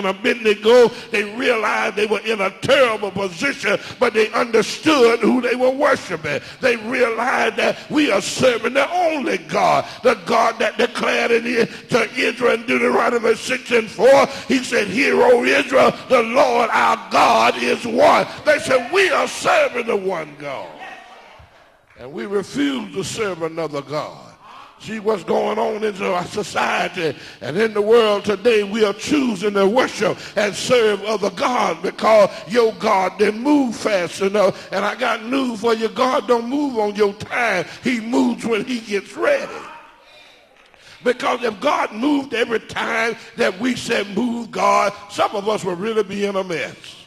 and Abednego, they realized they were in a terrible position, but they understood who they were worshiping. They realized that we are serving the only God, the God that declared in to Israel in Deuteronomy 6 and 4. He said, Hear, O Israel, the Lord our God is one. They said, We are serving the one God. And we refuse to serve another God. See what's going on in our society and in the world today. We are choosing to worship and serve other gods because your God didn't move fast enough. And I got news for you. God don't move on your time. He moves when he gets ready. Because if God moved every time that we said move God, some of us would really be in a mess.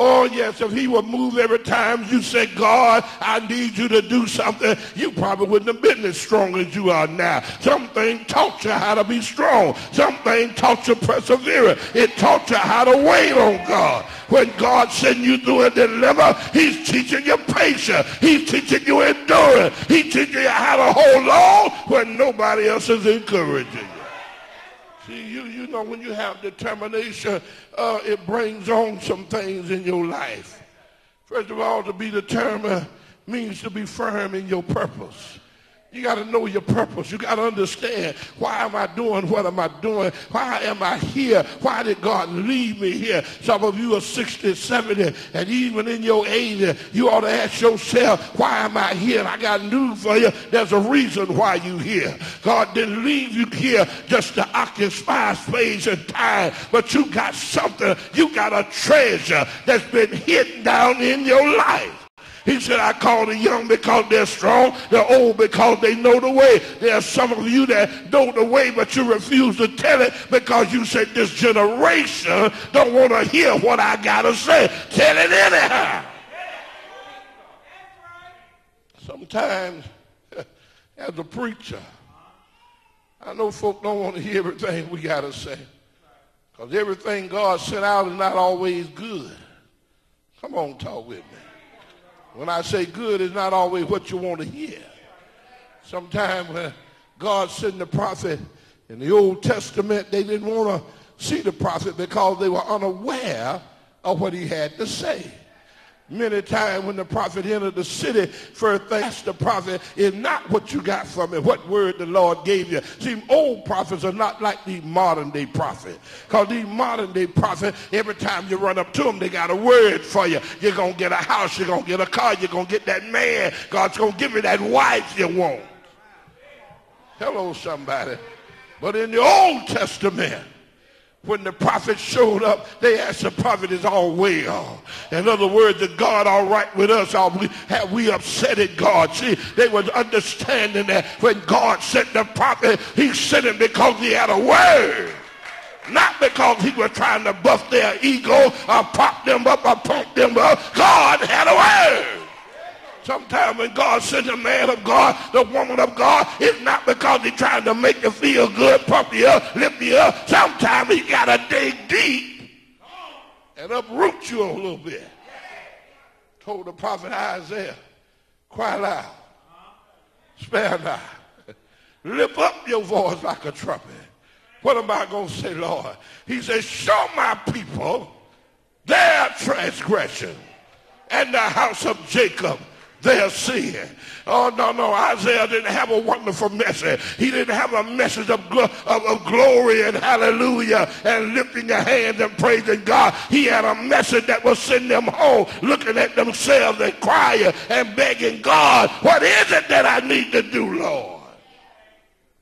Oh, yes, if he would move every time you say, God, I need you to do something, you probably wouldn't have been as strong as you are now. Something taught you how to be strong. Something taught you perseverance. It taught you how to wait on God. When God sent you through a dilemma, he's teaching you patience. He's teaching you endurance. He's teaching you how to hold on when nobody else is encouraging you. See, you, you know, when you have determination, uh, it brings on some things in your life. First of all, to be determined means to be firm in your purpose. You got to know your purpose. You got to understand why am I doing what am I doing? Why am I here? Why did God leave me here? Some of you are 60, 70, and even in your 80, you ought to ask yourself, why am I here? And I got news for you. There's a reason why you here. God didn't leave you here just to occupy space and time, but you got something. You got a treasure that's been hidden down in your life. He said, I call the young because they're strong, the old because they know the way. There are some of you that know the way, but you refuse to tell it because you said this generation don't want to hear what I got to say. Tell it anyhow. Sometimes, as a preacher, I know folk don't want to hear everything we got to say. Because everything God sent out is not always good. Come on, talk with me. When I say good, it's not always what you want to hear. Sometimes when God sent the prophet in the Old Testament, they didn't want to see the prophet because they were unaware of what he had to say. Many times when the prophet entered the city, first thing asked the prophet is not what you got from it, what word the Lord gave you. See, old prophets are not like these modern day prophets. Because these modern day prophets, every time you run up to them, they got a word for you. You're going to get a house, you're going to get a car, you're going to get that man. God's going to give you that wife you want. Hello, somebody. But in the Old Testament, when the prophet showed up, they asked the prophet, is all well? In other words, is God all right with us? Are we, have we upsetted God? See, they were understanding that when God sent the prophet, he sent him because he had a word. Not because he was trying to buff their ego or prop them up or pump them up. God had a word. Sometimes when God sends a man of God, the woman of God, it's not because he's trying to make you feel good, pump you up, lift you up. Sometimes he got to dig deep and uproot you a little bit. Told the prophet Isaiah, cry loud, spare not, lift up your voice like a trumpet. What am I going to say, Lord? He says, show my people their transgression and the house of Jacob their sin. Oh, no, no. Isaiah didn't have a wonderful message. He didn't have a message of, of, of glory and hallelujah and lifting your hands and praising God. He had a message that will send them home looking at themselves and crying and begging God, what is it that I need to do, Lord?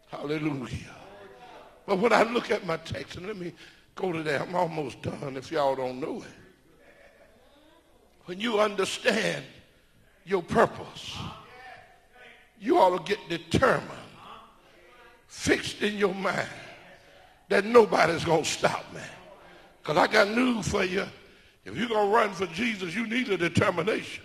Hallelujah. But when I look at my text, and let me go to that, I'm almost done if y'all don't know it. When you understand your purpose. You ought to get determined, fixed in your mind that nobody's going to stop me. Because I got news for you. If you're going to run for Jesus, you need a determination.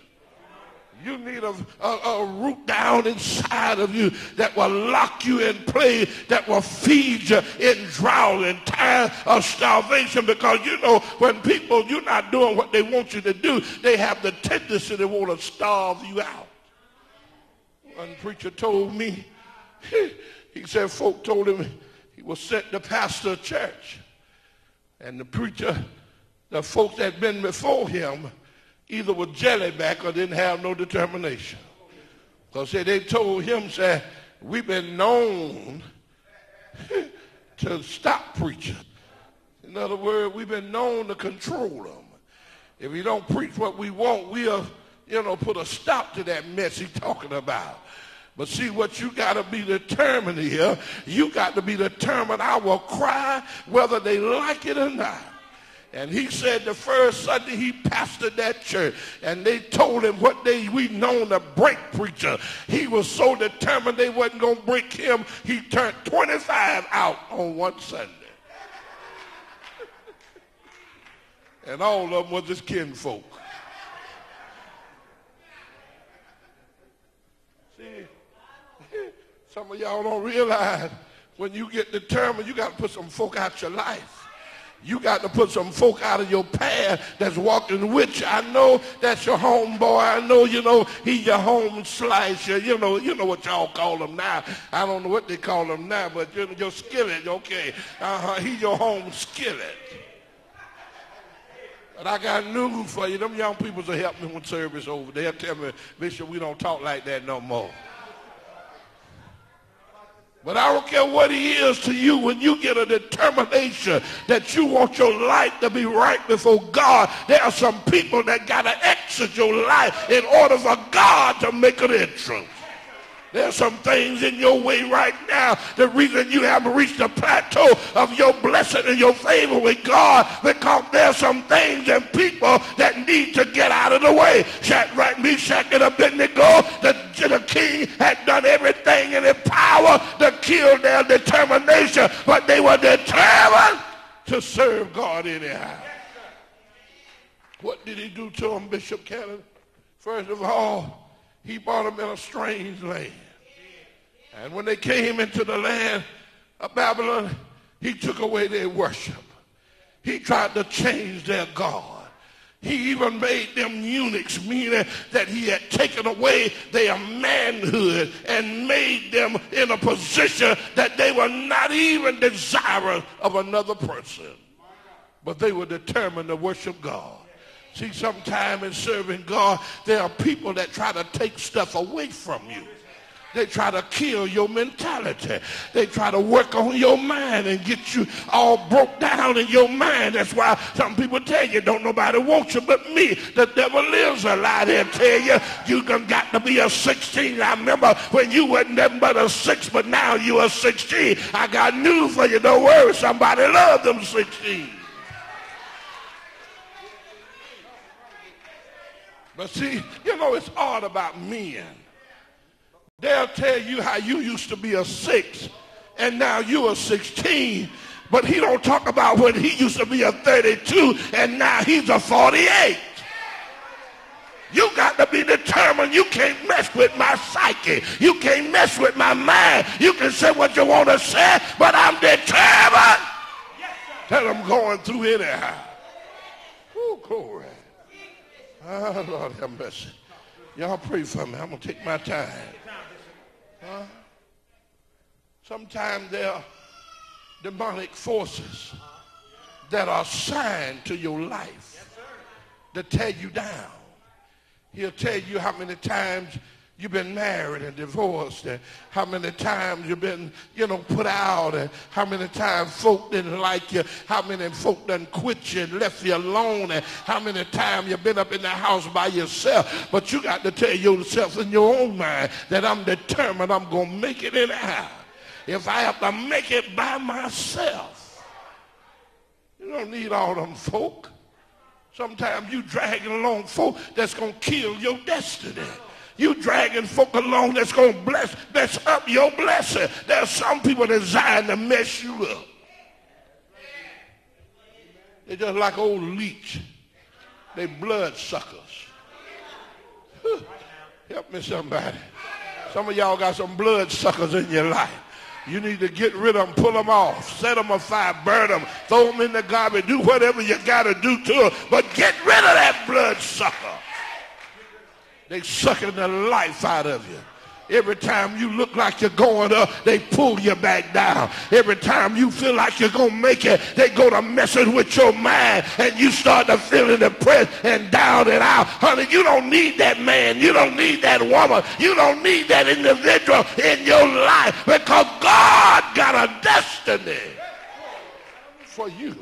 You need a, a, a, root down inside of you that will lock you in place, that will feed you in drought and time of starvation. Because you know, when people, you're not doing what they want you to do, they have the tendency to want to starve you out. One preacher told me, he said folk told him he was sent to pastor a church. And the preacher, the folks that had been before him, either were jellyback or didn't have no determination. Because they told him, say, we've been known to stop preaching. In other words, we've been known to control them. If you don't preach what we want, we'll, you know, put a stop to that mess he's talking about. But see what you got to be determined here. You got to be determined. I will cry whether they like it or not. And he said the first Sunday he pastored that church and they told him what they we known a break preacher. He was so determined they wasn't going to break him. He turned 25 out on one Sunday. and all of them was his kinfolk. See, some of y'all don't realize when you get determined, you got to put some folk out your life. You got to put some folk out of your path that's walking with you. I know that's your homeboy. I know, you know, he your home slicer. You know, you know what y'all call him now. I don't know what they call him now, but you know, your skillet, okay. Uh-huh, he your home skillet. But I got news for you. Them young people will help me when service over. They'll tell me, Bishop, we don't talk like that no more. But I don't care what he is to you when you get a determination that you want your life to be right before God. There are some people that got to exit your life in order for God to make an entrance. There's some things in your way right now. The reason you haven't reached the plateau of your blessing and your favor with God because there's some things and people that need to get out of the way. Shadrach, Meshach, and Abednego, the, the king had done everything in his power to kill their determination, but they were determined to serve God anyhow. What did he do to them, Bishop Cannon? First of all, he brought them in a strange land. And when they came into the land of Babylon, he took away their worship. He tried to change their God. He even made them eunuchs, meaning that he had taken away their manhood and made them in a position that they were not even desirous of another person. But they were determined to worship God. See, sometime in serving God, there are people that try to take stuff away from you. They try to kill your mentality. They try to work on your mind and get you all broke down in your mind. That's why some people tell you, don't nobody want you but me. The devil lives a lie there tell you, you got to be a 16. I remember when you wasn't nothing but a 6, but now you are 16. I got news for you. Don't worry, somebody love them 16. But see, you know, it's all about men. They'll tell you how you used to be a six and now you are 16. But he don't talk about when he used to be a 32 and now he's a 48. You got to be determined. You can't mess with my psyche. You can't mess with my mind. You can say what you want to say, but I'm determined that I'm going through anyhow. Oh, glory. Oh, Lord have mercy. Y'all pray for me. I'm going to take my time. Huh? Sometimes there are demonic forces that are assigned to your life to tear you down. He'll tell you how many times you've been married and divorced and how many times you've been, you know, put out and how many times folk didn't like you, how many folk done quit you and left you alone and how many times you've been up in the house by yourself. But you got to tell yourself in your own mind that I'm determined I'm going to make it anyhow. If I have to make it by myself, you don't need all them folk. Sometimes you dragging along folk that's going to kill your destiny. You dragging folk along that's going to bless, that's up your blessing. There's some people designed to mess you up. They're just like old leech. They blood suckers. Help me somebody. Some of y'all got some blood suckers in your life. You need to get rid of them, pull them off, set them afire, burn them, throw them in the garbage, do whatever you got to do to them, but get rid of that blood sucker. They sucking the life out of you. Every time you look like you're going up, they pull you back down. Every time you feel like you're going to make it, they go to messing with your mind and you start to feel depressed and down and out. Honey, you don't need that man. You don't need that woman. You don't need that individual in your life because God got a destiny for you.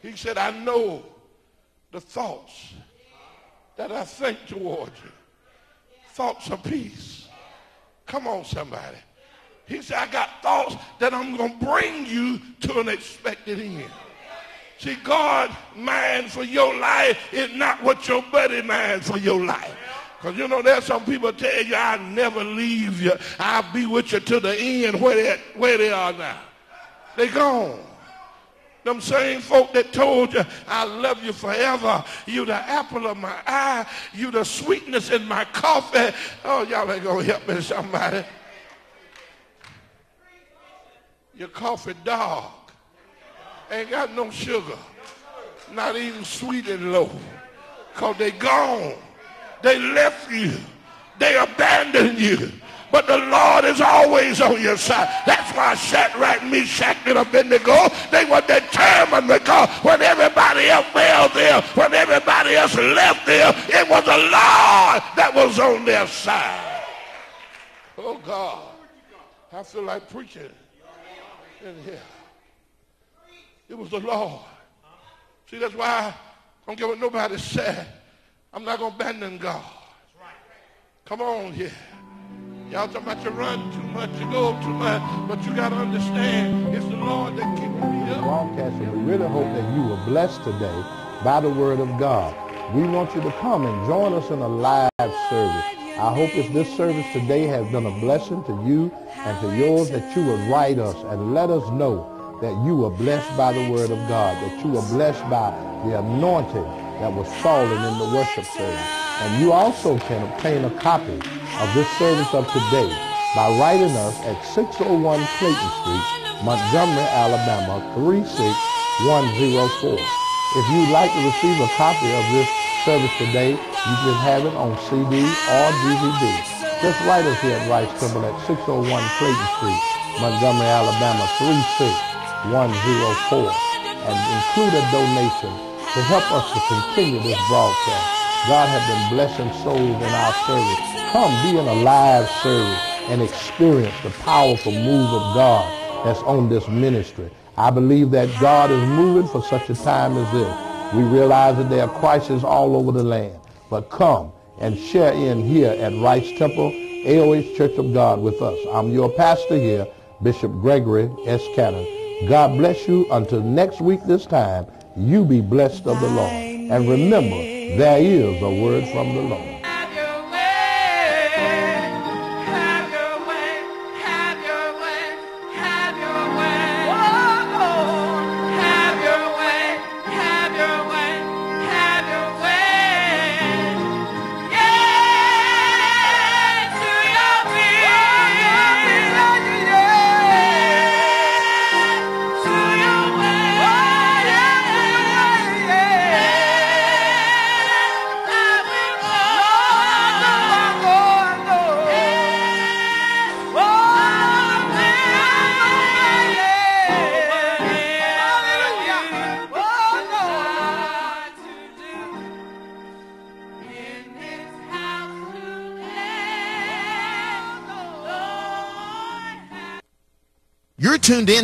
He said, I know the thoughts that I think toward you thoughts of peace. Come on, somebody. He said, I got thoughts that I'm going to bring you to an expected end. See, God mind for your life is not what your buddy mind for your life. Because you know, there's some people tell you, I'll never leave you. I'll be with you to the end where they, where they are now. They gone. Them same folk that told you, I love you forever. You the apple of my eye. You the sweetness in my coffee. Oh, y'all ain't going to help me, somebody. Your coffee dog. Ain't got no sugar. Not even sweet and low. Because they gone. They left you. They abandoned you. But the Lord is always on your side. That's why Shadrach, Meshach, and Abednego, they were determined because when everybody else failed them, when everybody else left them, it was the Lord that was on their side. Oh God, I feel like preaching in here. It was the Lord. See, that's why I don't care what nobody said. I'm not going to abandon God. Come on here. Y'all talking about you run too much, you go too much, but you got to understand it's the Lord that keeping me up. Broadcasting, we really hope that you were blessed today by the word of God. We want you to come and join us in a live service. I hope if this service today has been a blessing to you and to yours, that you would write us and let us know that you were blessed by the word of God, that you were blessed by the anointing that was falling in the worship service. And you also can obtain a copy of this service of today by writing us at 601 Clayton Street, Montgomery, Alabama 36104. If you'd like to receive a copy of this service today, you can have it on CD or DVD. Just write us here at Rice Temple at 601 Clayton Street, Montgomery, Alabama 36104 and include a donation to help us to continue this broadcast. God has been blessing souls in our service Come be in a live service and experience the powerful move of God that's on this ministry. I believe that God is moving for such a time as this. We realize that there are crises all over the land. But come and share in here at Rice Temple, AOH Church of God with us. I'm your pastor here, Bishop Gregory S. Cannon. God bless you until next week this time. You be blessed of the Lord. And remember, there is a word from the Lord.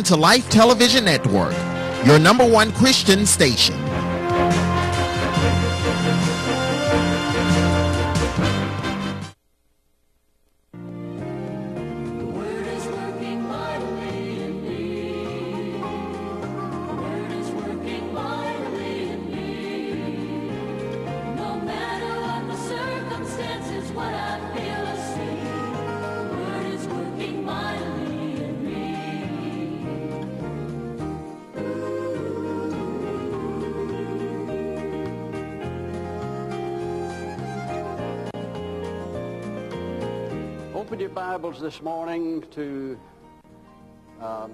To Life Television Network, your number one Christian station. Bibles this morning to um,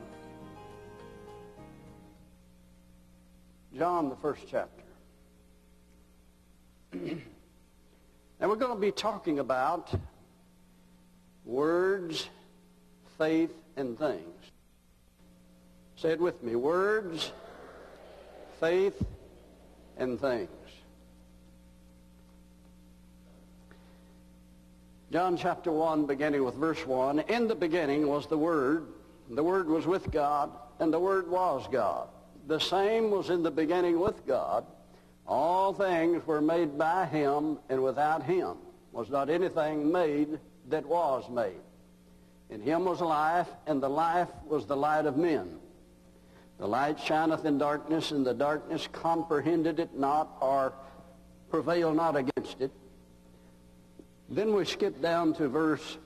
John, the first chapter. and we're going to be talking about Words, faith, and things. Say it with me. Words, faith, and things. John chapter 1, beginning with verse 1. In the beginning was the Word. The Word was with God, and the Word was God. The same was in the beginning with God. All things were made by him, and without him was not anything made that was made. In him was life, and the life was the light of men. The light shineth in darkness, and the darkness comprehended it not, or prevailed not against it. Then we skip down to verse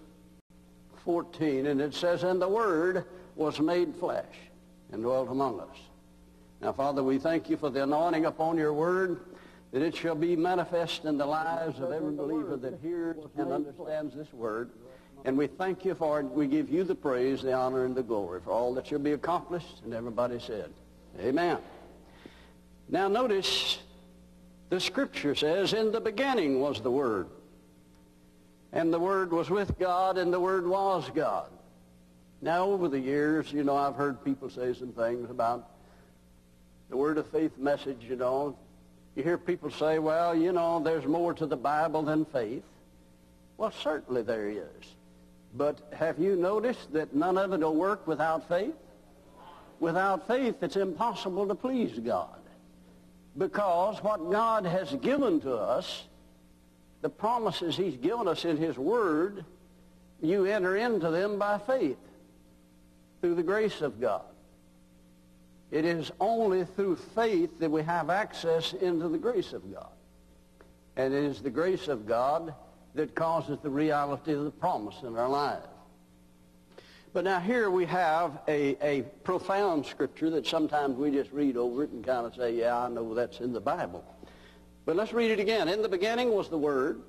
14, and it says, And the Word was made flesh and dwelt among us. Now, Father, we thank you for the anointing upon your Word, that it shall be manifest in the lives of every believer that hears and understands this Word. And we thank you for it. We give you the praise, the honor, and the glory for all that shall be accomplished. And everybody said, Amen. Now notice, the Scripture says, In the beginning was the Word. And the Word was with God, and the Word was God. Now, over the years, you know, I've heard people say some things about the Word of Faith message, you know. You hear people say, well, you know, there's more to the Bible than faith. Well, certainly there is. But have you noticed that none of it will work without faith? Without faith, it's impossible to please God. Because what God has given to us the promises he's given us in his word, you enter into them by faith through the grace of God. It is only through faith that we have access into the grace of God. And it is the grace of God that causes the reality of the promise in our lives. But now here we have a, a profound scripture that sometimes we just read over it and kind of say, yeah, I know that's in the Bible. But let's read it again. In the beginning was the Word.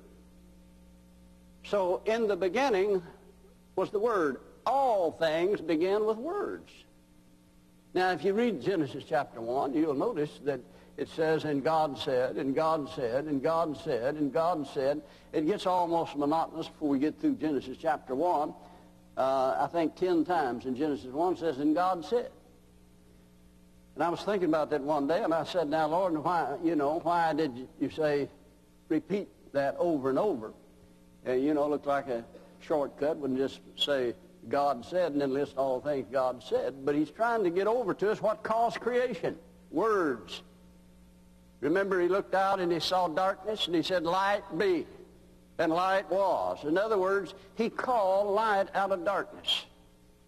So in the beginning was the Word. All things began with words. Now, if you read Genesis chapter 1, you'll notice that it says, and God said, and God said, and God said, and God said. It gets almost monotonous before we get through Genesis chapter 1. Uh, I think ten times in Genesis 1 says, and God said. And I was thinking about that one day, and I said, now, Lord, why, you know, why did you say, repeat that over and over? And, you know, it looked like a shortcut, wouldn't just say, God said, and then list all the things God said. But he's trying to get over to us what caused creation. Words. Remember, he looked out and he saw darkness, and he said, light be. And light was. In other words, he called light out of darkness.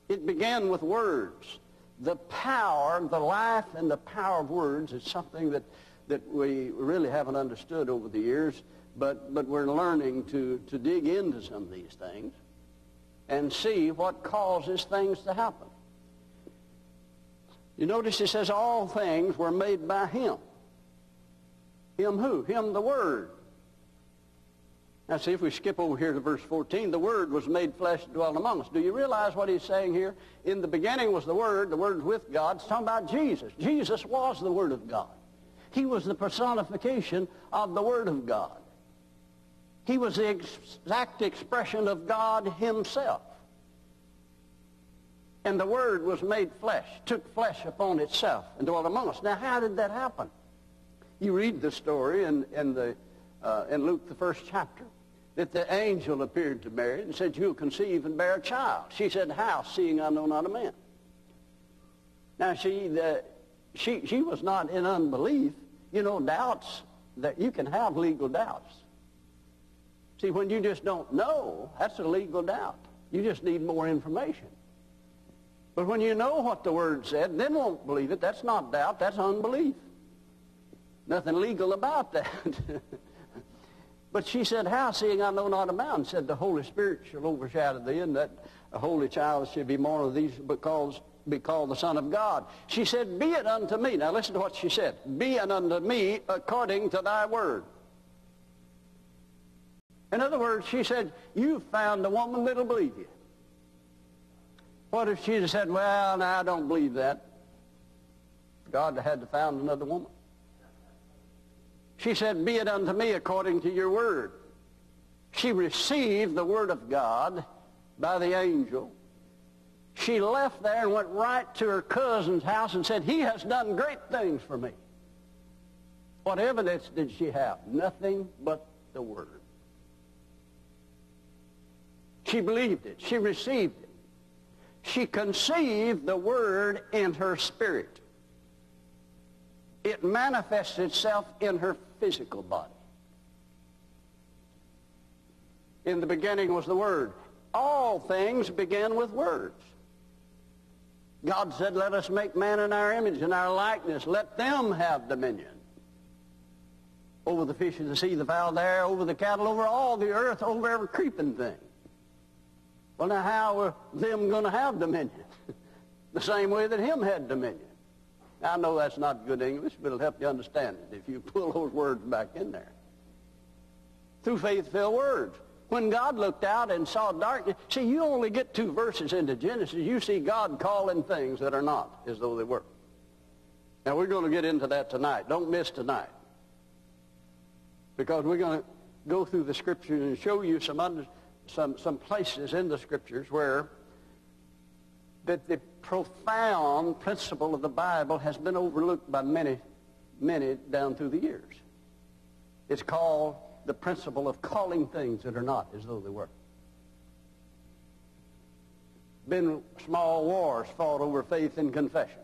It began with words the power, the life and the power of words is something that, that we really haven't understood over the years, but, but we're learning to, to dig into some of these things and see what causes things to happen. You notice it says all things were made by him. Him who? Him the Word. Now see, if we skip over here to verse 14, the Word was made flesh and dwelt among us. Do you realize what he's saying here? In the beginning was the Word, the Word was with God. It's talking about Jesus. Jesus was the Word of God. He was the personification of the Word of God. He was the exact expression of God himself. And the Word was made flesh, took flesh upon itself, and dwelt among us. Now, how did that happen? You read the story in, in, the, uh, in Luke, the first chapter that the angel appeared to Mary and said, you'll conceive and bear a child. She said, how, seeing I know not a man? Now, she, the, she, she was not in unbelief. You know, doubts, that you can have legal doubts. See, when you just don't know, that's a legal doubt. You just need more information. But when you know what the Word said, and then won't believe it. That's not doubt. That's unbelief. Nothing legal about that. But she said, How, seeing I know not a man? Said, The Holy Spirit shall overshadow thee, and that a holy child shall be born of these because be called the Son of God. She said, Be it unto me. Now listen to what she said. Be it unto me according to thy word. In other words, she said, You found a woman that'll believe you. What if she had said, Well, now I don't believe that? God had to found another woman. She said, Be it unto me according to your word. She received the word of God by the angel. She left there and went right to her cousin's house and said, he has done great things for me. What evidence did she have? Nothing but the Word. She believed it. She received it. She conceived the Word in her spirit. It manifests itself in her physical body. In the beginning was the Word. All things begin with words. God said, let us make man in our image and our likeness. Let them have dominion. Over the fish of the sea, the fowl of the air, over the cattle, over all the earth, over every creeping thing. Well, now how are them going to have dominion? the same way that him had dominion. Now, I know that's not good English, but it'll help you understand it if you pull those words back in there. Through faith-filled words. When God looked out and saw darkness, see, you only get two verses into Genesis. You see God calling things that are not as though they were. Now, we're going to get into that tonight. Don't miss tonight. Because we're going to go through the Scriptures and show you some, under, some, some places in the Scriptures where that the profound principle of the Bible has been overlooked by many, many down through the years. It's called the principle of calling things that are not as though they were. Been small wars fought over faith and confession.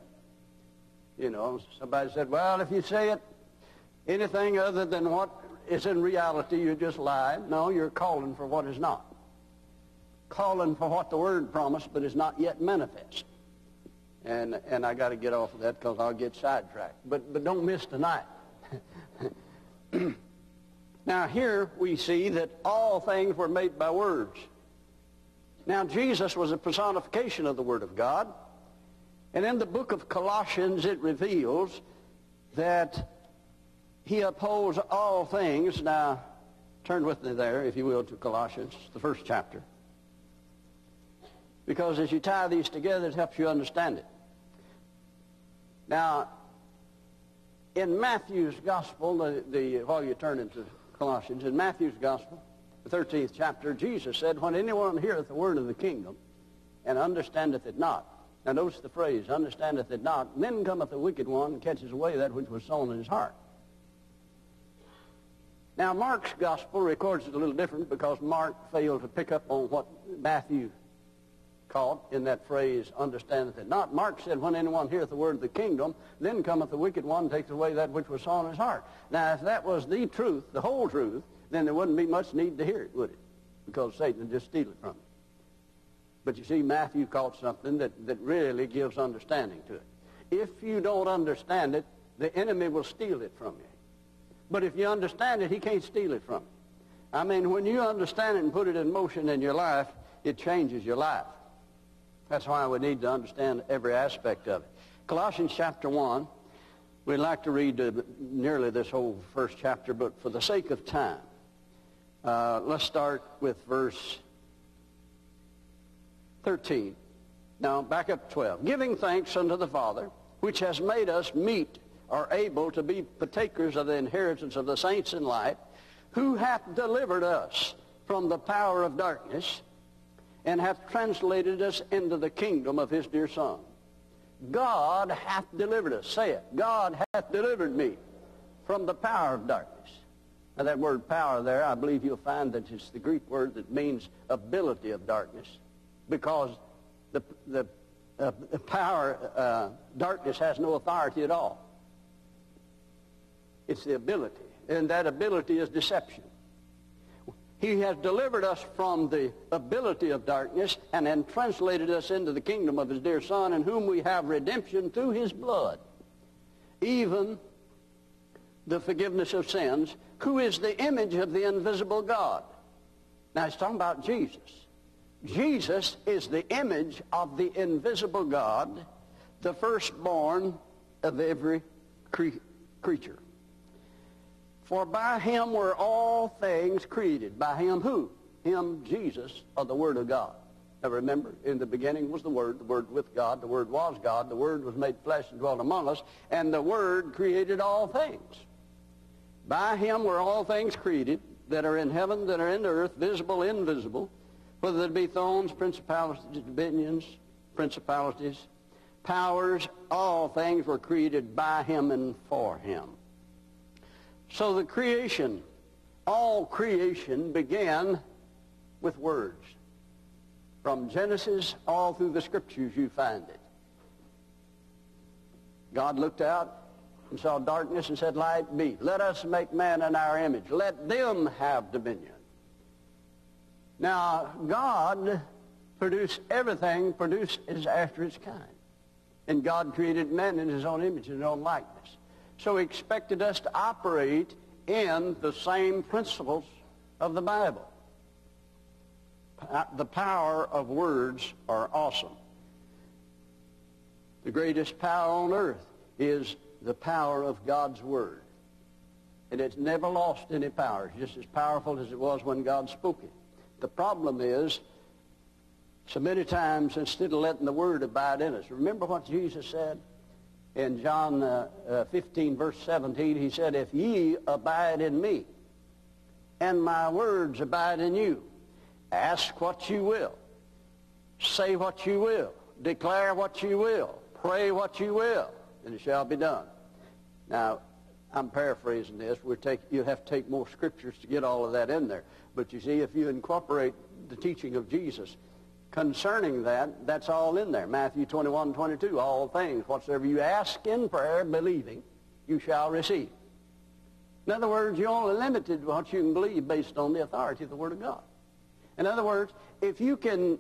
You know, somebody said, well, if you say it anything other than what is in reality, you just lie. No, you're calling for what is not. Calling for what the Word promised but is not yet manifest. And, and I got to get off of that because I'll get sidetracked. But, but don't miss tonight. Now here we see that all things were made by words. Now Jesus was a personification of the Word of God. And in the book of Colossians it reveals that he upholds all things. Now turn with me there, if you will, to Colossians, the first chapter. Because as you tie these together, it helps you understand it. Now, in Matthew's gospel, the, the while you turn into Colossians, in Matthew's Gospel, the 13th chapter, Jesus said, When anyone heareth the word of the kingdom and understandeth it not, now notice the phrase, understandeth it not, then cometh the wicked one and catches away that which was sown in his heart. Now, Mark's gospel records it a little different because Mark failed to pick up on what Matthew caught in that phrase, understandeth it not. Mark said, when anyone heareth the word of the kingdom, then cometh the wicked one and takes away that which was sown in his heart. Now, if that was the truth, the whole truth, then there wouldn't be much need to hear it, would it? Because Satan would just steal it from you. But you see, Matthew caught something that, that really gives understanding to it. If you don't understand it, the enemy will steal it from you. But if you understand it, he can't steal it from you. I mean, when you understand it and put it in motion in your life, it changes your life. That's why we need to understand every aspect of it. Colossians chapter 1, we'd like to read uh, nearly this whole first chapter, but for the sake of time, uh, let's start with verse 13. Now, back up 12. Giving thanks unto the Father, which has made us meet or able to be partakers of the inheritance of the saints in light, who hath delivered us from the power of darkness and hath translated us into the kingdom of his dear Son. God hath delivered us. Say it. God hath delivered me from the power of darkness. Now that word power there, I believe you'll find that it's the Greek word that means ability of darkness because the, the, uh, the power, uh, darkness has no authority at all. It's the ability. And that ability is deception. He has delivered us from the ability of darkness and then translated us into the kingdom of his dear Son, in whom we have redemption through his blood, even the forgiveness of sins, who is the image of the invisible God. Now, he's talking about Jesus. Jesus is the image of the invisible God, the firstborn of every cre- creature. For by him were all things created. By him who? Him, Jesus, of the Word of God. Now remember, in the beginning was the Word, the Word with God, the Word was God, the Word was made flesh and dwelt among us, and the Word created all things. By him were all things created that are in heaven, that are in the earth, visible, invisible, whether it be thrones, principalities, dominions, principalities, powers, all things were created by him and for him. So the creation, all creation began with words. From Genesis all through the scriptures you find it. God looked out and saw darkness and said, Light be. Let us make man in our image. Let them have dominion. Now, God produced everything produced is after its kind. And God created man in his own image and his own likeness. So he expected us to operate in the same principles of the Bible. The power of words are awesome. The greatest power on earth is the power of God's Word. And it's never lost any power. It's just as powerful as it was when God spoke it. The problem is, so many times, instead of letting the Word abide in us, remember what Jesus said in John uh, uh, 15, verse 17? He said, If ye abide in me, and my words abide in you, ask what you will, say what you will, declare what you will, pray what you will, and it shall be done. Now, I'm paraphrasing this. We're take, you have to take more scriptures to get all of that in there. But you see, if you incorporate the teaching of Jesus concerning that, that's all in there. Matthew 21, 22, all things, whatsoever you ask in prayer, believing, you shall receive. In other words, you're only limited to what you can believe based on the authority of the Word of God. In other words, if you can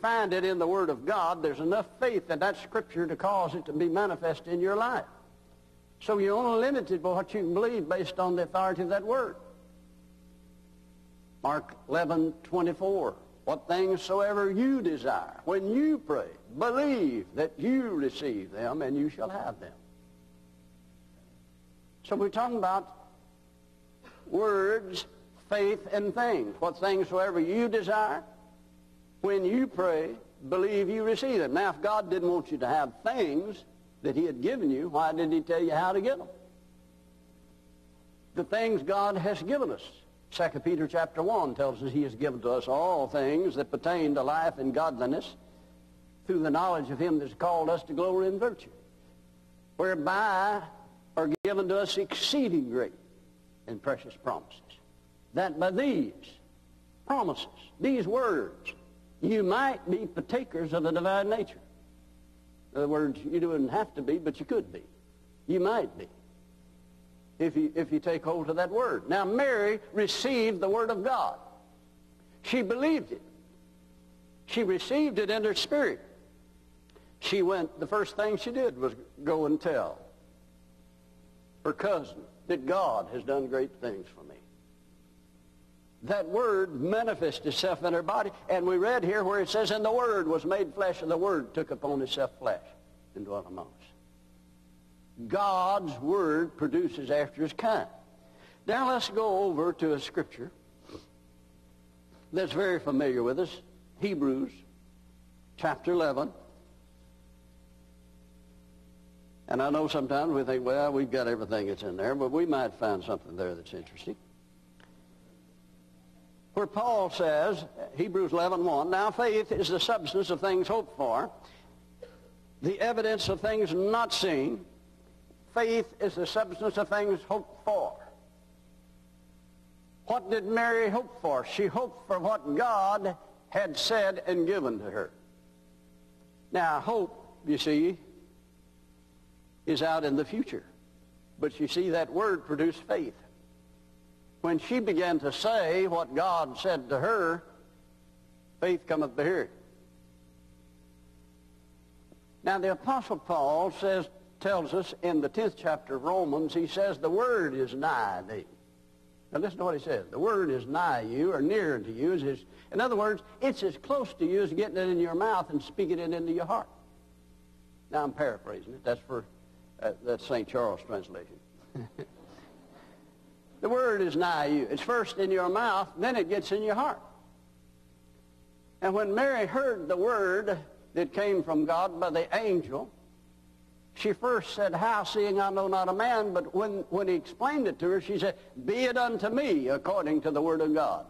find it in the Word of God, there's enough faith in that Scripture to cause it to be manifest in your life. So you're only limited by what you can believe based on the authority of that Word. Mark 11, 24. What things soever you desire, when you pray, believe that you receive them and you shall have them. So we're talking about words, faith, and things. What things soever you desire, when you pray, believe you receive them. Now, if God didn't want you to have things that he had given you, why didn't he tell you how to get them? The things God has given us. 2 Peter chapter 1 tells us he has given to us all things that pertain to life and godliness through the knowledge of him that has called us to glory and virtue, whereby are given to us exceeding great and precious promises. That by these promises, these words, you might be partakers of the divine nature. In other words, you don't have to be, but you could be. You might be. If you, if you take hold of that word. Now, Mary received the word of God. She believed it. She received it in her spirit. She went, the first thing she did was go and tell her cousin that God has done great things for me that word manifested itself in her body. And we read here where it says, and the word was made flesh, and the word took upon itself flesh and dwelt among us. God's word produces after his kind. Now let's go over to a scripture that's very familiar with us, Hebrews chapter 11. And I know sometimes we think, well, we've got everything that's in there, but we might find something there that's interesting where Paul says, Hebrews 11, 1, Now faith is the substance of things hoped for, the evidence of things not seen. Faith is the substance of things hoped for. What did Mary hope for? She hoped for what God had said and given to her. Now, hope, you see, is out in the future. But you see, that word produced faith when she began to say what God said to her, faith cometh by hearing. Now the Apostle Paul says, tells us in the 10th chapter of Romans, he says, the word is nigh thee. Now listen to what he says. The word is nigh you or near to you. Is, in other words, it's as close to you as getting it in your mouth and speaking it into your heart. Now I'm paraphrasing it. That's for uh, St. Charles translation. The word is nigh you. It's first in your mouth, then it gets in your heart. And when Mary heard the word that came from God by the angel, she first said, How, seeing I know not a man? But when, when he explained it to her, she said, Be it unto me according to the word of God.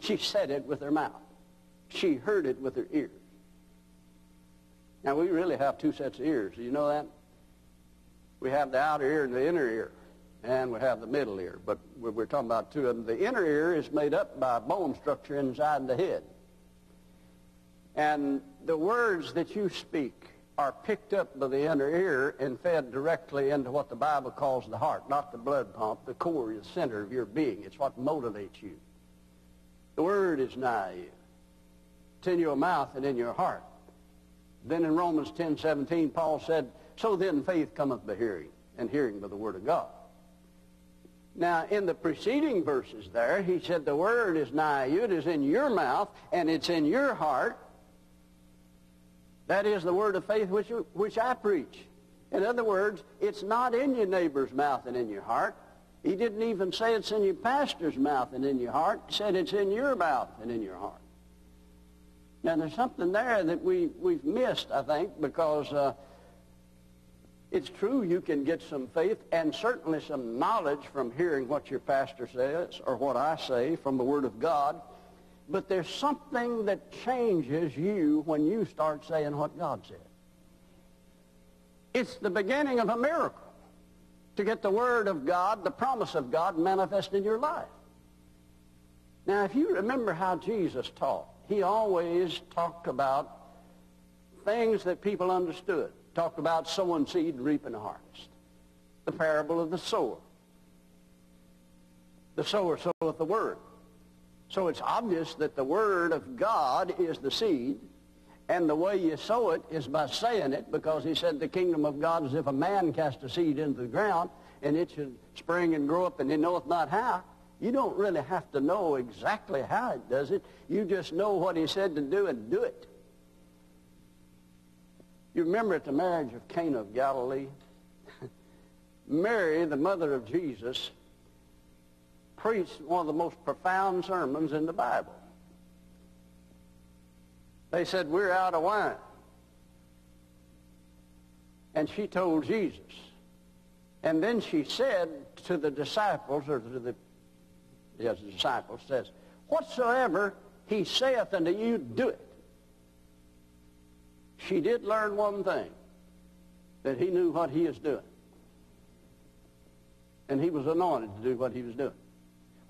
She said it with her mouth. She heard it with her ears. Now, we really have two sets of ears. Do you know that? We have the outer ear and the inner ear, and we have the middle ear. But we're talking about two of them. The inner ear is made up by bone structure inside the head. And the words that you speak are picked up by the inner ear and fed directly into what the Bible calls the heart, not the blood pump, the core, the center of your being. It's what motivates you. The word is nigh you. It's in your mouth and in your heart. Then in Romans 10, 17, Paul said, So then faith cometh by hearing, and hearing by the word of God. Now, in the preceding verses there, he said the word is nigh you, it is in your mouth, and it's in your heart. That is the word of faith which, which I preach. In other words, it's not in your neighbor's mouth and in your heart. He didn't even say it's in your pastor's mouth and in your heart. He said it's in your mouth and in your heart. Now, there's something there that we, we've missed, I think, because uh, it's true you can get some faith and certainly some knowledge from hearing what your pastor says or what I say from the Word of God. But there's something that changes you when you start saying what God said. It's the beginning of a miracle to get the Word of God, the promise of God manifest in your life. Now, if you remember how Jesus taught, he always talked about things that people understood. Talked about sowing seed and reaping a harvest. The parable of the sower. The sower soweth the word. So it's obvious that the word of God is the seed, and the way you sow it is by saying it, because he said the kingdom of God is if a man cast a seed into the ground, and it should spring and grow up, and he knoweth not how. You don't really have to know exactly how it does it. You just know what he said to do and do it. You remember at the marriage of Cana of Galilee? Mary, the mother of Jesus, preached one of the most profound sermons in the Bible. They said, we're out of wine. And she told Jesus. And then she said to the disciples, or to the his disciples, says, Whatsoever he saith unto you, do it. She did learn one thing, that he knew what he is doing. And he was anointed to do what he was doing.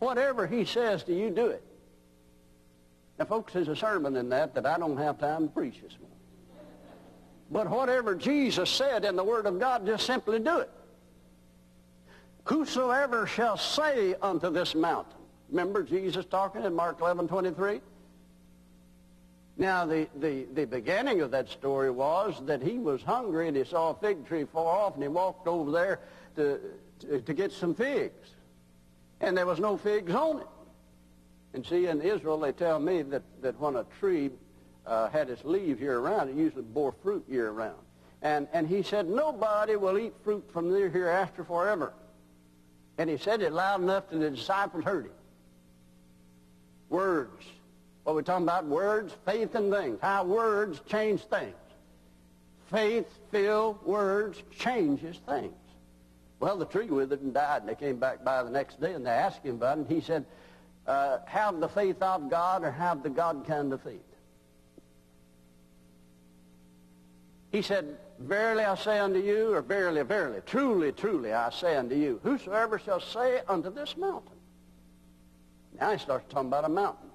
Whatever he says to you, do it. Now, folks, there's a sermon in that that I don't have time to preach this morning. But whatever Jesus said in the Word of God, just simply do it. Whosoever shall say unto this mountain, remember Jesus talking in Mark 11, 23? Now, the, the, the beginning of that story was that he was hungry and he saw a fig tree far off and he walked over there to, to, to get some figs. And there was no figs on it. And see, in Israel, they tell me that, that when a tree uh, had its leaves year round, it usually bore fruit year round. And, and he said, nobody will eat fruit from there hereafter forever. And he said it loud enough that the disciples heard him. Words. What we're talking about, words, faith, and things. How words change things. Faith-filled words changes things. Well, the tree withered and died, and they came back by the next day, and they asked him about it, and he said, uh, have the faith of God or have the God kind of faith? He said, Verily I say unto you, or verily, verily, truly, truly I say unto you, whosoever shall say unto this mountain. Now he starts talking about a mountain.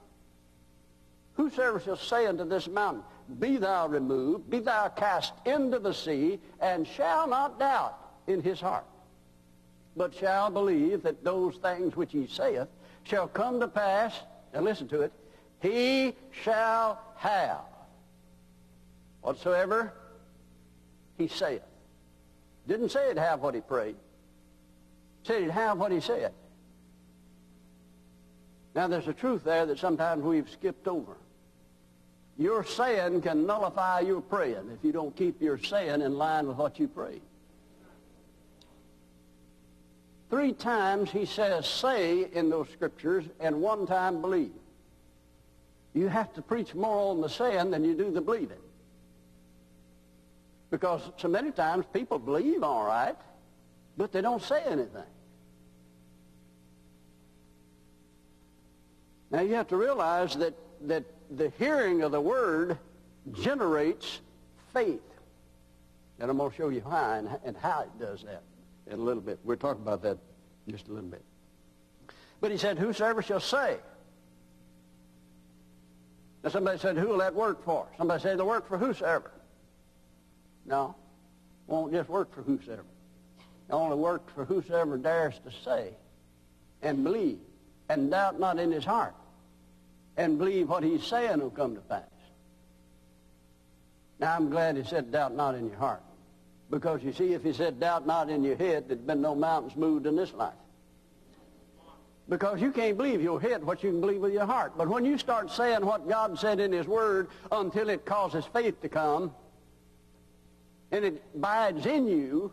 Whosoever shall say unto this mountain, Be thou removed, be thou cast into the sea, and shall not doubt in his heart, but shall believe that those things which he saith shall come to pass, and listen to it, he shall have whatsoever he saith. Didn't say he'd have what he prayed. Said he'd have what he said. Now there's a truth there that sometimes we've skipped over. Your saying can nullify your praying if you don't keep your saying in line with what you pray. Three times he says say in those scriptures and one time believe. You have to preach more on the saying than you do the believing. Because so many times people believe all right, but they don't say anything. Now you have to realize that, that the hearing of the word generates faith. And I'm going to show you why and, and how it does that in a little bit. We'll talk about that just a little bit. But he said, whosoever shall say. Now somebody said, who will that work for? Somebody said, the work for whosoever. No, won't just work for whosoever. It only works for whosoever dares to say and believe and doubt not in his heart and believe what he's saying will come to pass. Now, I'm glad he said doubt not in your heart. Because you see, if he said doubt not in your head, there'd been no mountains moved in this life. Because you can't believe your head what you can believe with your heart. But when you start saying what God said in his word until it causes faith to come, and it abides in you,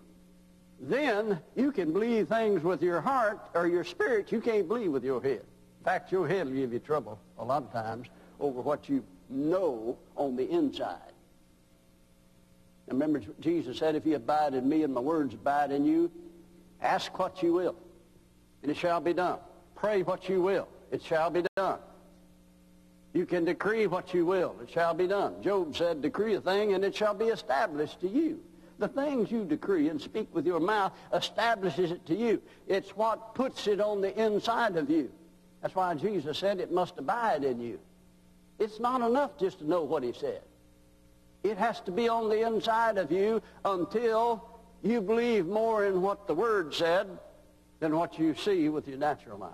then you can believe things with your heart or your spirit you can't believe with your head. In fact, your head will give you trouble a lot of times over what you know on the inside. Remember, Jesus said, if you abide in me and my words abide in you, ask what you will, and it shall be done. Pray what you will, it shall be done. You can decree what you will, it shall be done. Job said, decree a thing, and it shall be established to you. The things you decree and speak with your mouth establishes it to you. It's what puts it on the inside of you. That's why Jesus said it must abide in you. It's not enough just to know what he said. It has to be on the inside of you until you believe more in what the Word said than what you see with your natural eye.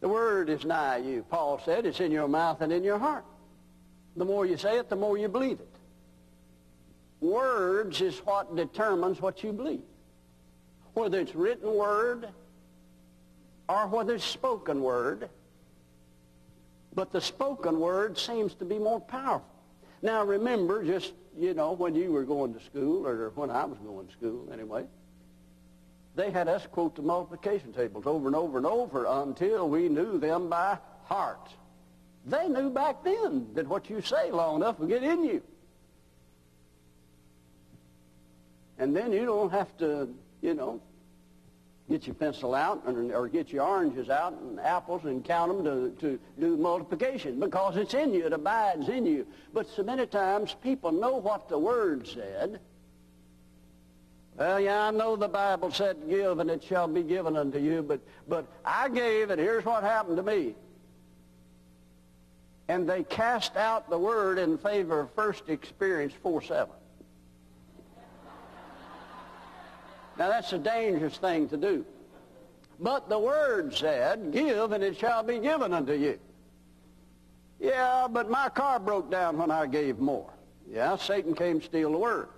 The Word is nigh you. Paul said it's in your mouth and in your heart. The more you say it, the more you believe it. Words is what determines what you believe. Whether it's written word or whether it's spoken word. But the spoken word seems to be more powerful. Now remember, just, you know, when you were going to school, or when I was going to school anyway, they had us quote the multiplication tables over and over and over until we knew them by heart. They knew back then that what you say long enough will get in you. And then you don't have to, you know, get your pencil out and, or get your oranges out and apples and count them to, to do multiplication because it's in you. It abides in you. But so many times people know what the Word said. Well, yeah, I know the Bible said give and it shall be given unto you, but, but I gave and here's what happened to me. And they cast out the Word in favor of first experience 4-7. Now that's a dangerous thing to do. But the word said, give and it shall be given unto you. Yeah, but my car broke down when I gave more. Yeah, Satan came to steal the word.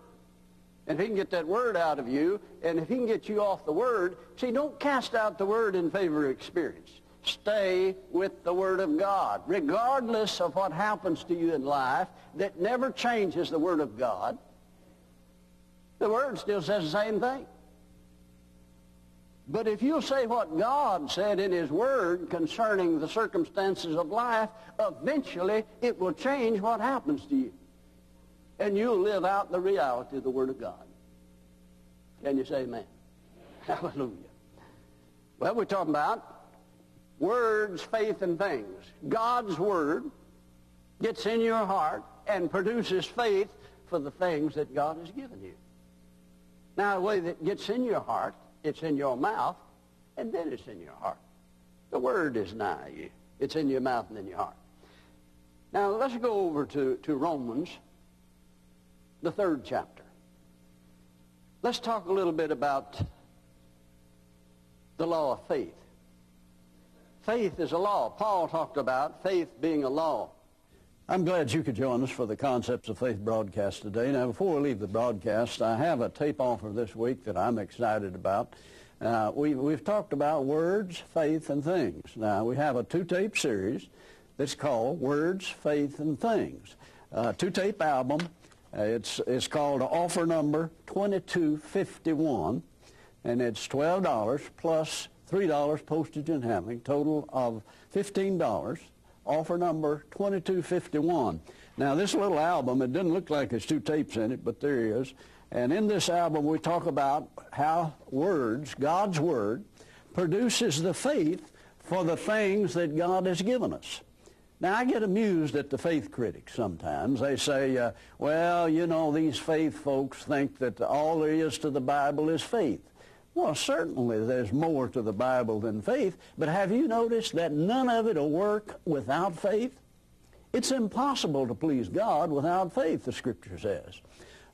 And if he can get that word out of you, and if he can get you off the word, see, don't cast out the word in favor of experience. Stay with the word of God. Regardless of what happens to you in life, that never changes the word of God. The word still says the same thing. But if you'll say what God said in his word concerning the circumstances of life, eventually it will change what happens to you. And you'll live out the reality of the word of God. Can you say amen? Hallelujah. Well, we're talking about words, faith, and things. God's word gets in your heart and produces faith for the things that God has given you. Now, the way that gets in your heart it's in your mouth, and then it's in your heart. The word is nigh you. It's in your mouth and in your heart. Now, let's go over to, to Romans, the third chapter. Let's talk a little bit about the law of faith. Faith is a law. Paul talked about faith being a law. I'm glad you could join us for the Concepts of Faith broadcast today. Now, before we leave the broadcast, I have a tape offer this week that I'm excited about. Uh, we, we've talked about words, faith, and things. Now, we have a two-tape series that's called Words, Faith, and Things. Uh, two-tape album. Uh, it's, it's called Offer Number 2251, and it's $12 plus $3 postage and handling, total of $15 offer number 2251. Now, this little album, it doesn't look like there's two tapes in it, but there is. And in this album, we talk about how words, God's Word, produces the faith for the things that God has given us. Now, I get amused at the faith critics sometimes. They say, uh, well, you know, these faith folks think that all there is to the Bible is faith. Well, certainly there's more to the Bible than faith, but have you noticed that none of it will work without faith? It's impossible to please God without faith, the Scripture says.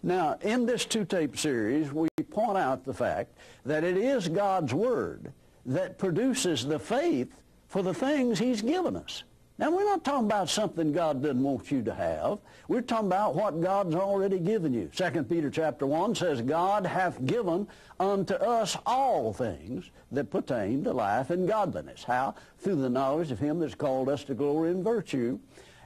Now, in this two-tape series, we point out the fact that it is God's Word that produces the faith for the things He's given us. Now, we're not talking about something God doesn't want you to have. We're talking about what God's already given you. 2 Peter chapter 1 says, God hath given unto us all things that pertain to life and godliness. How? Through the knowledge of him that's called us to glory and virtue.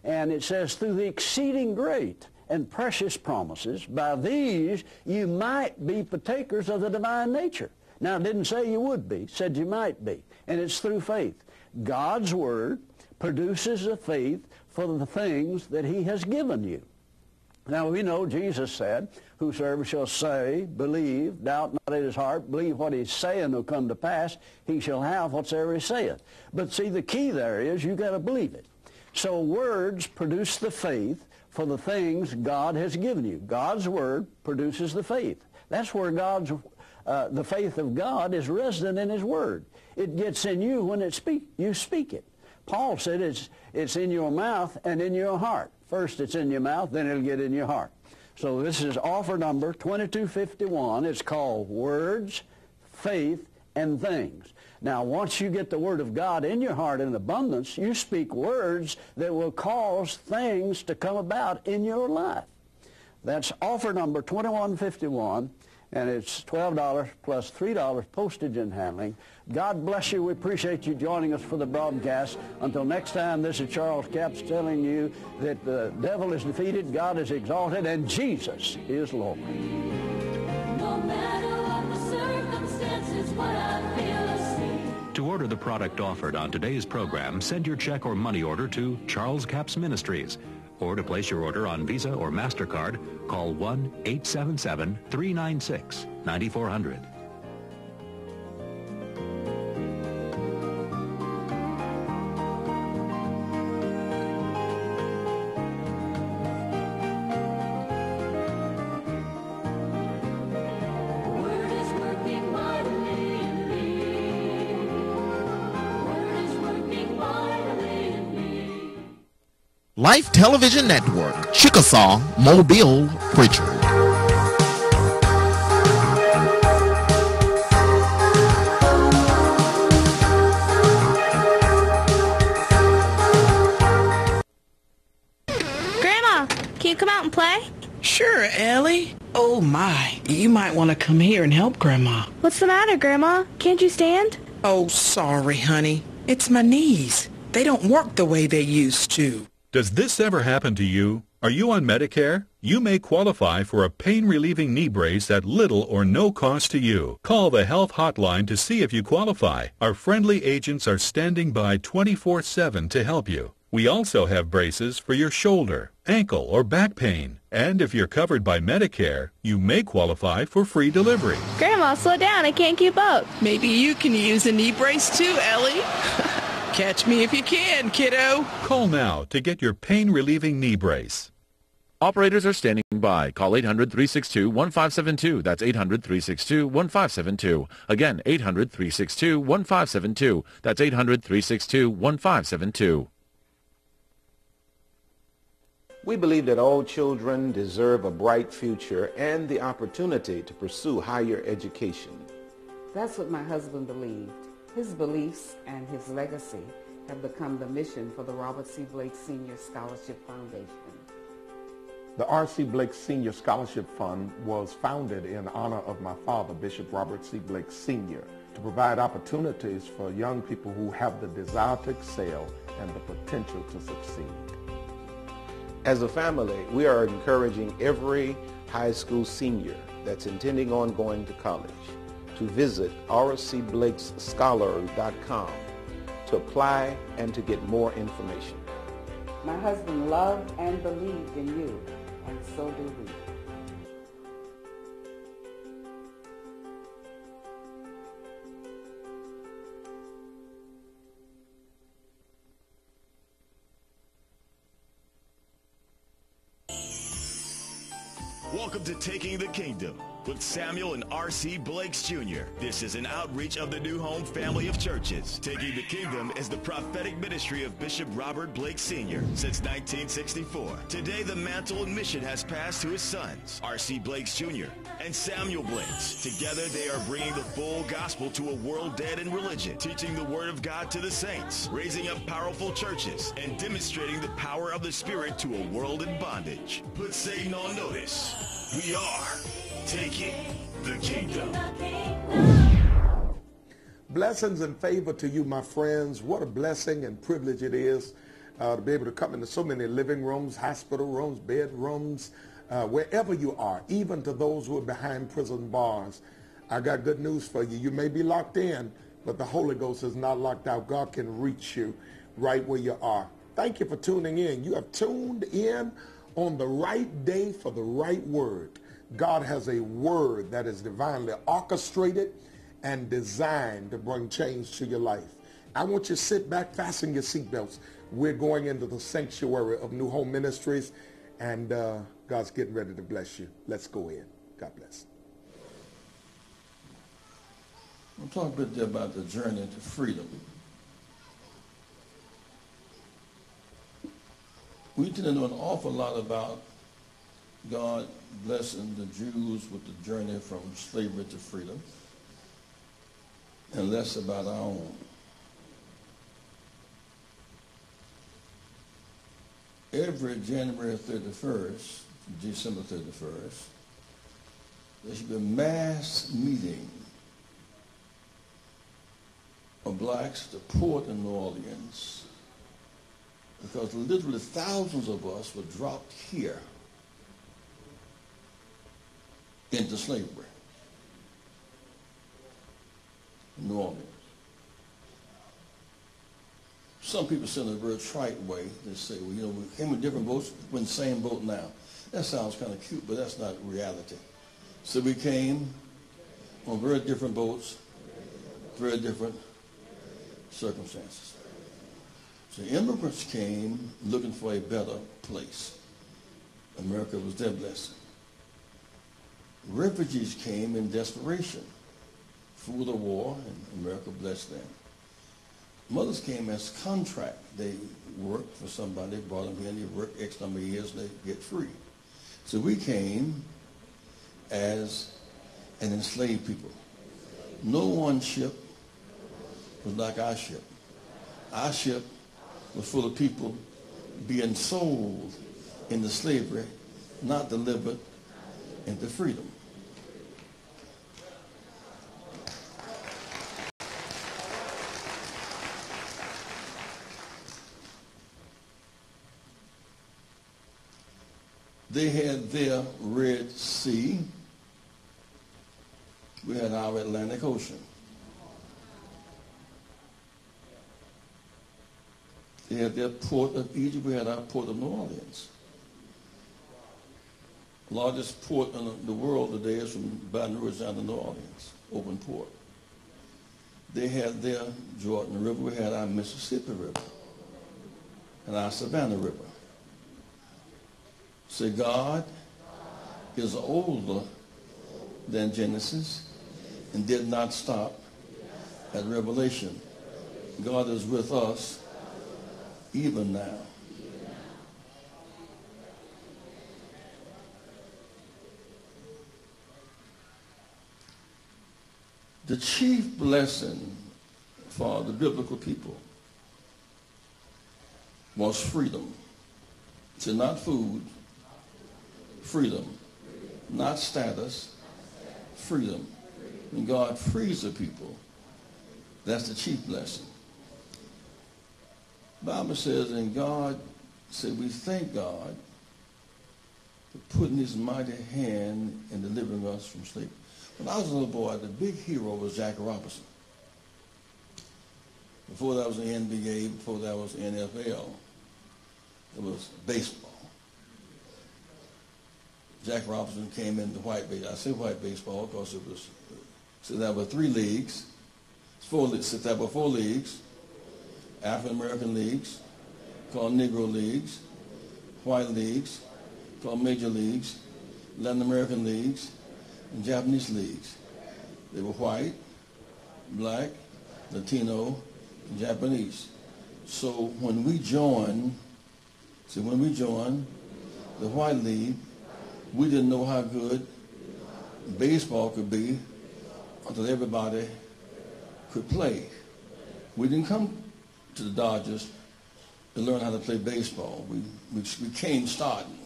And it says, through the exceeding great and precious promises, by these you might be partakers of the divine nature. Now, it didn't say you would be. Said you might be. And it's through faith. God's Word produces a faith for the things that he has given you. Now we know Jesus said, Whosoever shall say, believe, doubt not in his heart, believe what he's saying will come to pass, he shall have whatsoever he saith. But see, the key there is you got to believe it. So words produce the faith for the things God has given you. God's word produces the faith. That's where God's, uh, the faith of God is resident in his word. It gets in you when it speak, you speak it. Paul said it's, it's in your mouth and in your heart. First it's in your mouth, then it'll get in your heart. So this is offer number 2251. It's called Words, Faith, and Things. Now, once you get the Word of God in your heart in abundance, you speak words that will cause things to come about in your life. That's offer number 2151 and it's $12 plus $3 postage and handling. God bless you. We appreciate you joining us for the broadcast. Until next time, this is Charles Capps telling you that the devil is defeated, God is exalted, and Jesus is Lord. To order the product offered on today's program, send your check or money order to Charles Capps Ministries. Or to place your order on Visa or MasterCard, call 1-877-396-9400. Life Television Network, Chickasaw, Mobile, Prichard. Grandma, can you come out and play? Sure, Ellie. Oh my, you might want to come here and help Grandma. What's the matter, Grandma? Can't you stand? Oh, sorry, honey. It's my knees. They don't work the way they used to. Does this ever happen to you? Are you on Medicare? You may qualify for a pain-relieving knee brace at little or no cost to you. Call the Health Hotline to see if you qualify. Our friendly agents are standing by 24-7 to help you. We also have braces for your shoulder, ankle, or back pain. And if you're covered by Medicare, you may qualify for free delivery. Grandma, slow down. I can't keep up. Maybe you can use a knee brace too, Ellie. Catch me if you can, kiddo. Call now to get your pain-relieving knee brace. Operators are standing by. Call 800-362-1572. That's 800-362-1572. Again, 800-362-1572. That's 800-362-1572. We believe that all children deserve a bright future and the opportunity to pursue higher education. That's what my husband believed. His beliefs and his legacy have become the mission for the Robert C. Blake Senior Scholarship Foundation. The R.C. Blake Senior Scholarship Fund was founded in honor of my father, Bishop Robert C. Blake Sr., to provide opportunities for young people who have the desire to excel and the potential to succeed. As a family, we are encouraging every high school senior that's intending on going to college to visit rcblakesscholar.com to apply and to get more information. My husband loved and believed in you, and so do we. Welcome to Taking the Kingdom with Samuel and R.C. Blakes Jr. This is an outreach of the New Home family of churches. Taking the Kingdom is the prophetic ministry of Bishop Robert Blake Sr. since 1964. Today, the mantle and mission has passed to his sons, R.C. Blakes Jr. and Samuel Blakes. Together, they are bringing the full gospel to a world dead in religion, teaching the word of God to the saints, raising up powerful churches, and demonstrating the power of the Spirit to a world in bondage. Put Satan on notice. We are taking the kingdom. Blessings and favor to you, my friends. What a blessing and privilege it is uh, to be able to come into so many living rooms, hospital rooms, bedrooms, uh, wherever you are, even to those who are behind prison bars. I got good news for you. You may be locked in, but the Holy Ghost is not locked out. God can reach you right where you are. Thank you for tuning in. You have tuned in on the right day for the right word. God has a word that is divinely orchestrated and designed to bring change to your life. I want you to sit back, fasten your seatbelts. We're going into the sanctuary of New Home Ministries, and uh, God's getting ready to bless you. Let's go in. God bless. I'll talk a bit about the journey to freedom. We tend to know an awful lot about God blessing the Jews with the journey from slavery to freedom and less about our own. Every January 31st, December 31st, there should be a mass meeting of blacks to port in New Orleans because literally thousands of us were dropped here into slavery in New Orleans. Some people say in a very trite way, they say, well, you know, we came in different boats, we're in the same boat now. That sounds kind of cute, but that's not reality. So we came on very different boats, very different circumstances. So immigrants came looking for a better place. America was their blessing. Refugees came in desperation, for the war, and America blessed them. Mothers came as contract. They worked for somebody, brought them in, they work X number of years, they get free. So we came as an enslaved people. No one ship was like our ship. Our ship was full of people being sold into slavery, not delivered into freedom. They had their Red Sea. We had our Atlantic Ocean. They had their port of Egypt. We had our port of New Orleans. Largest port in the world today is from Baton Rouge down to New Orleans, open port. They had their Jordan River. We had our Mississippi River and our Savannah River. Say God is older than Genesis and did not stop at Revelation. God is with us even now. The chief blessing for the biblical people was freedom. So not food, freedom. Not status, freedom. When God frees the people, that's the chief blessing. Bible says, and God said, we thank God for putting his mighty hand in delivering us from slavery. When I was a little boy, the big hero was Jack Robinson. Before that was the NBA, before that was NFL, it was baseball. Jack Robinson came into white baseball. I say white baseball because it was, so there were three leagues. Four, so there were four leagues. African American leagues, called Negro leagues, white leagues, called major leagues, Latin American leagues, Japanese leagues. They were white, black, Latino, and Japanese. So when we joined, see, when we joined the White League, we didn't know how good baseball could be until everybody could play. We didn't come to the Dodgers to learn how to play baseball. We, we, we came starting.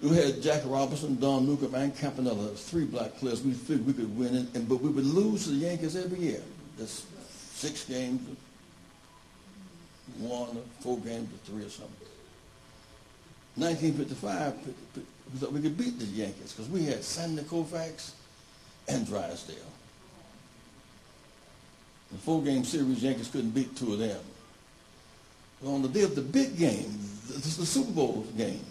We had Jack Robinson, Don Newcombe, and Campanella, three black players. We figured we could win it, and, but we would lose to the Yankees every year. That's six games, one or four games or three or something. 1955, we thought we could beat the Yankees because we had Sandy Koufax and Drysdale. The four-game series, Yankees couldn't beat two of them. But on the day of the big game, the, the Super Bowl game,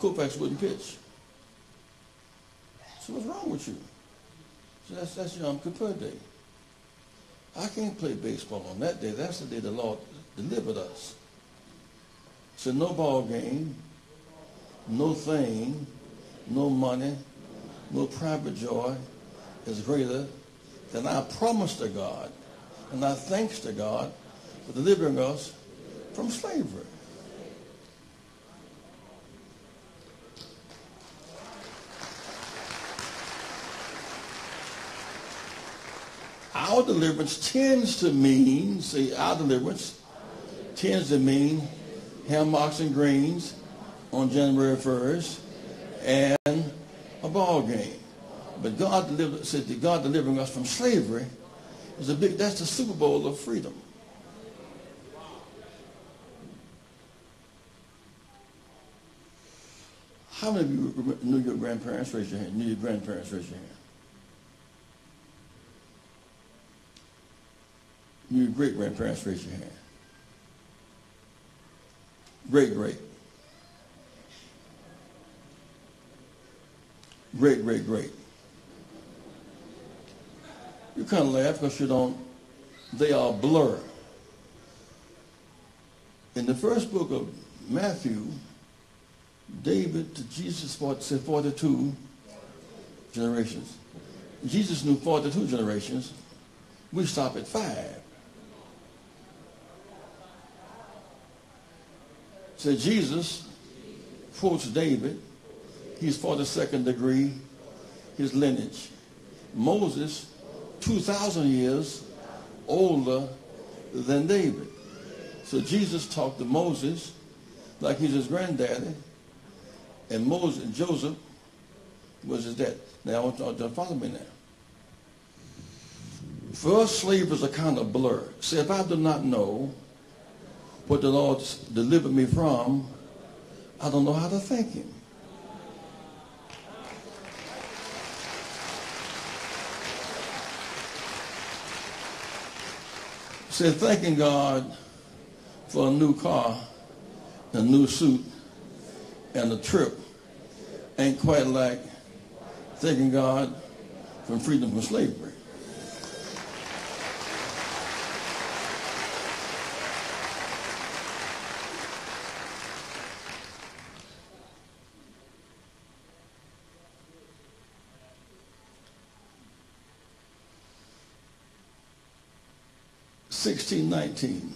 Koufax wouldn't pitch. So what's wrong with you? So that's, that's Yom Kippur um, Day. I can't play baseball on that day. That's the day the Lord delivered us. So no ball game, no thing, no money, no private joy is greater than our promise to God and our thanks to God for delivering us from slavery. Our deliverance tends to mean, see, our deliverance tends to mean hammocks and greens on January 1st and a ball game. But God delivered, said that God delivering us from slavery is a big, that's the Super Bowl of freedom. How many of you knew your grandparents? Raise your hand. Knew your grandparents? Raise your hand. Your great grandparents? Raise your hand. Great, great. Great, great, great. You kind of laugh because you don't, they are blur. In the first book of Matthew, David to Jesus said 42 generations. Jesus knew 42 generations. We stop at five. So Jesus quotes David. He's 42nd degree, his lineage. Moses, 2,000 years older than David. So Jesus talked to Moses like he's his granddaddy, and Moses and Joseph was his dad. Now I want y'all to follow me now. Us, slavery is a kind of blur. See, if I do not know what the Lord delivered me from, I don't know how to thank him. Said thanking God for a new car, a new suit, and a trip ain't quite like thanking God for freedom from slavery. Sixteen nineteen,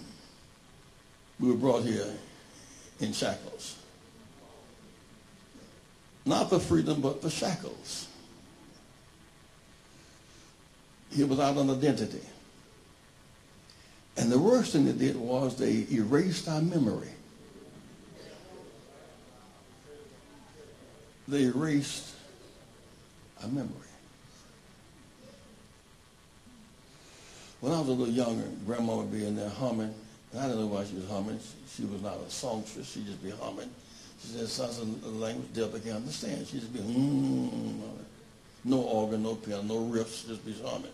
we were brought here in shackles. Not for freedom, but for shackles. He was out an identity. And the worst thing they did was they erased our memory. They erased our memory. When I was a little younger, Grandma would be in there humming. And I didn't know why she was humming. She, she was not a songstress. She'd just be humming. She said, sons of language Delta can understand. She'd just be, mm, no organ, no piano, no riffs, just be humming.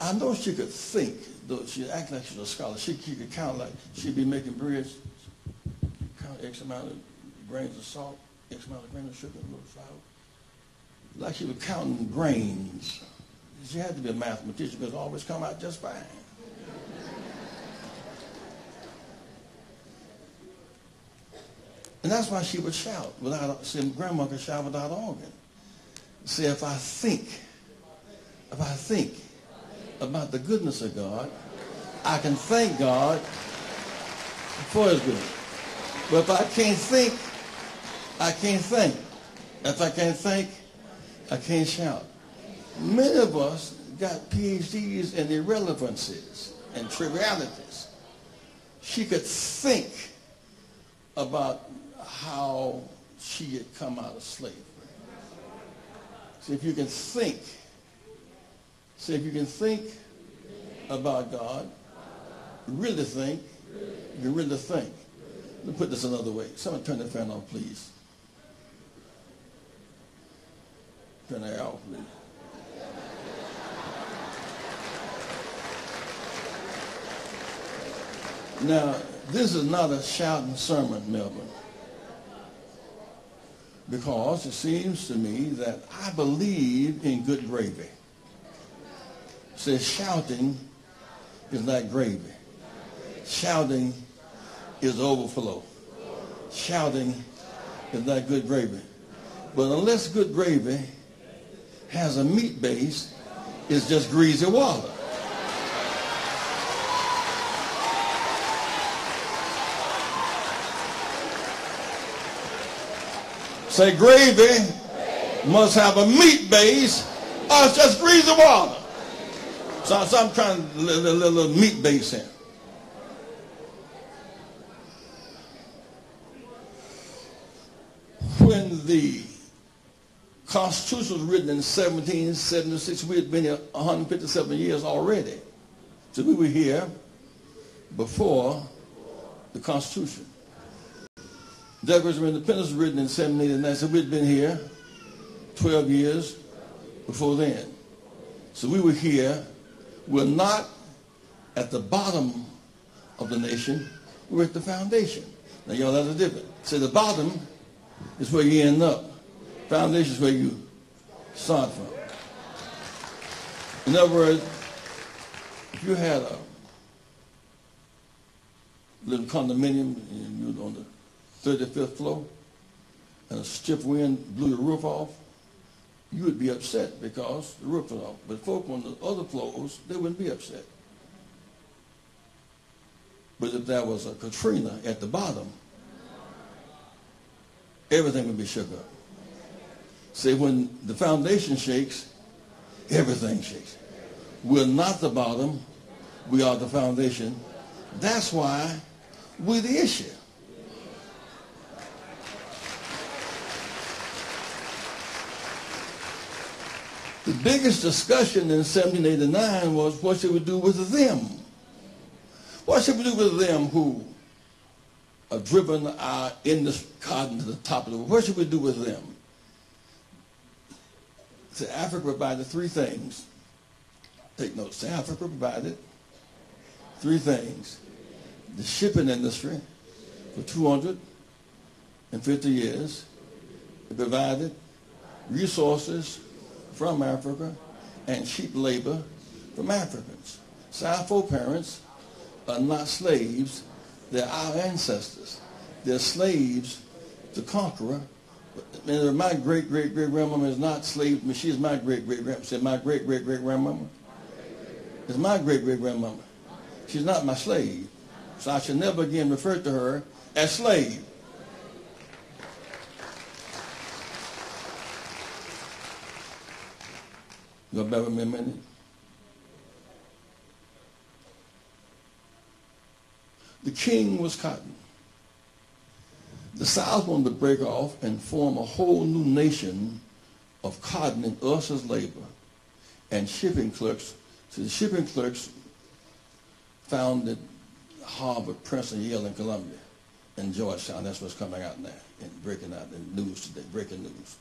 I know she could think, though she act like she's a scholar. She, she could count like she'd be making bread, count X amount of grains of salt, X amount of grains of sugar, a little flour. Like she was counting grains. she had to be a mathematician because always come out just fine. And that's why she would shout without, see, grandma could shout without organ. See, if I think, if I think about the goodness of God, I can thank God for his goodness. But if I can't think, I can't think. If I can't think, I can't shout. Many of us got PhDs in irrelevancies and trivialities. She could think about how she had come out of slavery. See, if you can think, see, if you can think about God, really think, you really think. Let me put this another way. Someone turn the fan off, please. Air off, please. Now, this is not a shouting sermon, Melbourne. Because it seems to me that I believe in good gravy. Says shouting is not gravy. Shouting is overflow. Shouting is not good gravy. But unless good gravy has a meat base, it's just greasy water. Say gravy must have a meat base or it's just greasy water. So, so I'm trying to little, little meat base in. When the Constitution was written in 1776, we had been here 157 years already. So we were here before the Constitution. Declaration of Independence was written in 1789, so we'd been here 12 years before then. So we were here. We're not at the bottom of the nation. We're at the foundation. Now, y'all, that's a difference. So the bottom is where you end up. Foundation is where you start from. In other words, if you had a little condominium and you were on the 35th floor and a stiff wind blew the roof off, you would be upset because the roof was off. But folk on the other floors, they wouldn't be upset. But if there was a Katrina at the bottom, everything would be shook up. See, when the foundation shakes, everything shakes. We're not the bottom. We are the foundation. That's why we're the issue. The biggest discussion in 1789 was what should we do with them? What should we do with them who have driven our Indian cotton to the top of the world? What should we do with them? So Africa provided three things. Take notes. So Africa provided three things. The shipping industry for 250 years. It provided resources from Africa and cheap labor from Africans. So our foreparents are not slaves. They're our ancestors. They're slaves to conqueror. My great great great grandmama is not slave. She's my great great grandmama. Said my great great great grandmama is my great great grandmama. She's not my slave. So I should never again refer to her as slave. You bear with me a minute? The king was cotton. The South wanted to break off and form a whole new nation of cotton and us as labor and shipping clerks. So the shipping clerks founded Harvard, Princeton, Yale, and Columbia, and Georgetown. That's what's coming out now and breaking out in news today, breaking news.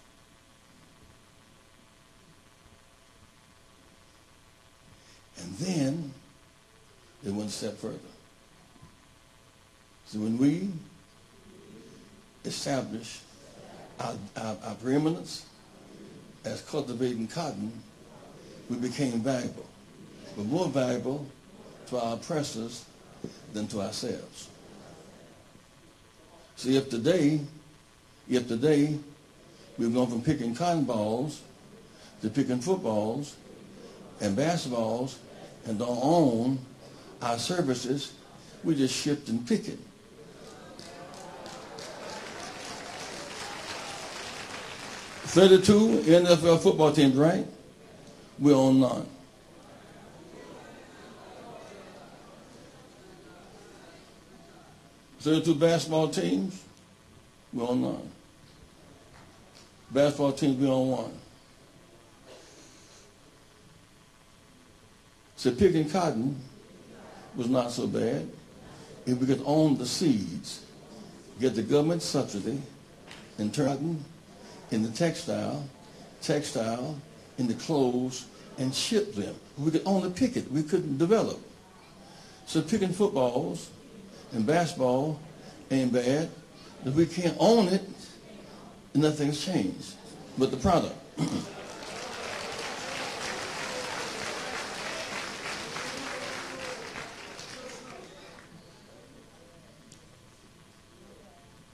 And then they went a step further. So when we establish our, our, our preeminence as cultivating cotton, we became valuable. We're more valuable to our oppressors than to ourselves. See, if today, if today we've gone from picking cotton balls to picking footballs and basketballs and don't own our services, we just shift and pick it. Thirty-two NFL football teams, right? We own none. Thirty-two basketball teams, we own none. Basketball teams, we own one. So picking cotton was not so bad. If we could own the seeds, get the government subsidy, and turn cotton into textile, textile in the clothes, and ship them. We could only pick it. We couldn't develop. So picking footballs and basketball ain't bad. If we can't own it, nothing's changed but the product.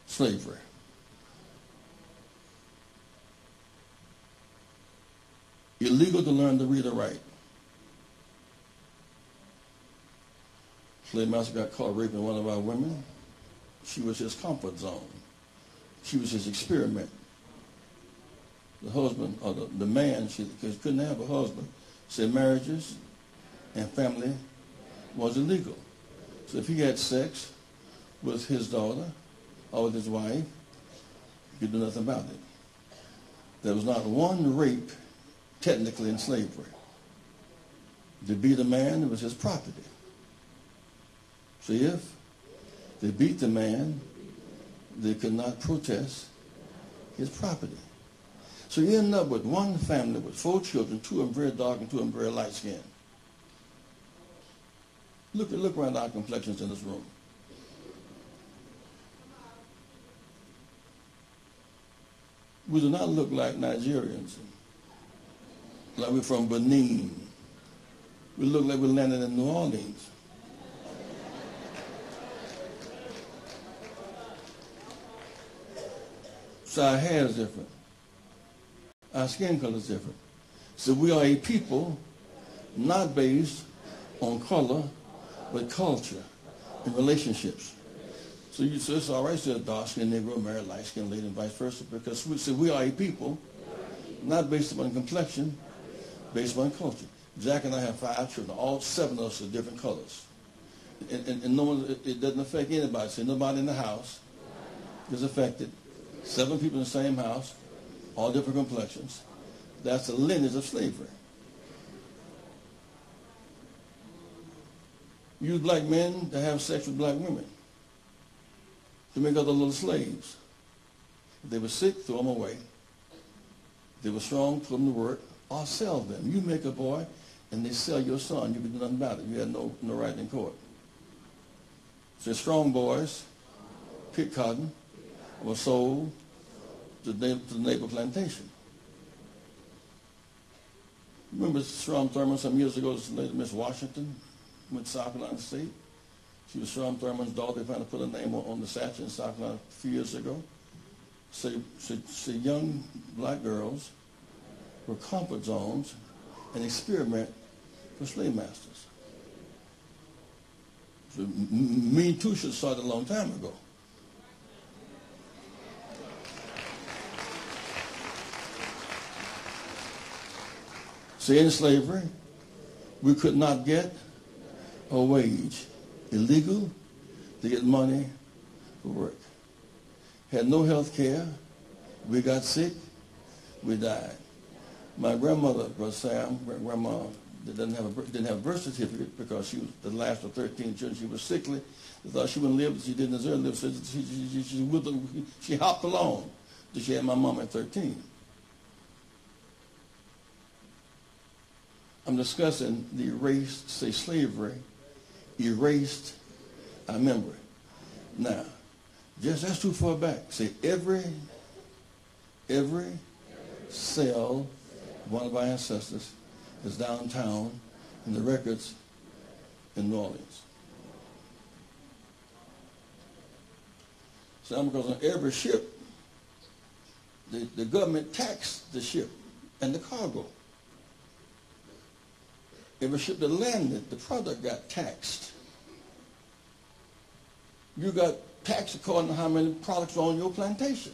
Slavery. Illegal to learn to read or write. Slave master got caught raping one of our women. She was his comfort zone. She was his experiment. The husband, or the, the man, she couldn't have a husband, said marriages and family was illegal. So if he had sex with his daughter or with his wife, he could do nothing about it. There was not one rape technically in slavery. To beat a man, it was his property. See, if they beat the man, they could not protest his property. So you end up with one family with four children, two of them very dark and two of them very light skinned. Look, look around our complexions in this room. We do not look like Nigerians, like we're from Benin. We look like we're landing in New Orleans. So our hair is different. Our skin color is different. So we are a people not based on color, but culture and relationships. So, you, so it's all right to a dark skinned Negro marry a light skinned lady and vice versa because we, so we are a people not based upon complexion, based upon culture. Jack and I have five children. All seven of us are different colors. And, and, and no one, it, it doesn't affect anybody. So nobody in the house is affected. Seven people in the same house, all different complexions. That's the lineage of slavery. Use black men to have sex with black women to make other little slaves. If they were sick, throw them away. If they were strong, put them to work, or sell them. You make a boy, and they sell your son. You can do nothing about it. You had no, no right in court. So strong boys pick cotton, were sold to the, to the neighbor plantation. Remember Strom Thurmond some years ago, this lady, Miss Washington, went to South Carolina State. She was Strom Thurmond's daughter. They finally put her name on, on the statue in South Carolina a few years ago. So, so, so young black girls were comfort zones, an experiment for slave masters. So Me Too should started a long time ago. See, in slavery, we could not get a wage. Illegal to get money for work. Had no health care. We got sick. We died. My grandmother, Brother Sam, grandma, didn't have, a, didn't have a birth certificate because she was the last of 13 children. She was sickly. They thought she wouldn't live. She didn't deserve to live. So she, she, she, she, she hopped along. She had my mom at 13. I'm discussing the erased, say slavery, erased our memory. Now, just that's too far back. Say every, every cell one of our ancestors is downtown in the records in New Orleans. So because on every ship, the, the government taxed the ship and the cargo. Every ship that landed, the product got taxed. You got taxed according to how many products are on your plantation.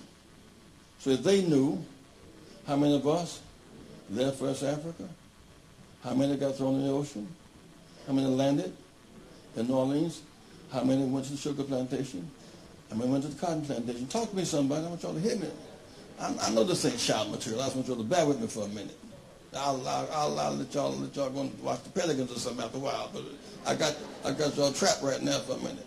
So if they knew how many of us left West Africa, how many got thrown in the ocean, how many landed in New Orleans, how many went to the sugar plantation, how many went to the cotton plantation. Talk to me, somebody. I want y'all to hear me. I, I know this ain't shout material. I just want y'all to bear with me for a minute. I'll, I'll, I'll, I'll let y'all let y'all go and watch the Pelicans or something after a while. But I got I got y'all trapped right now for a minute.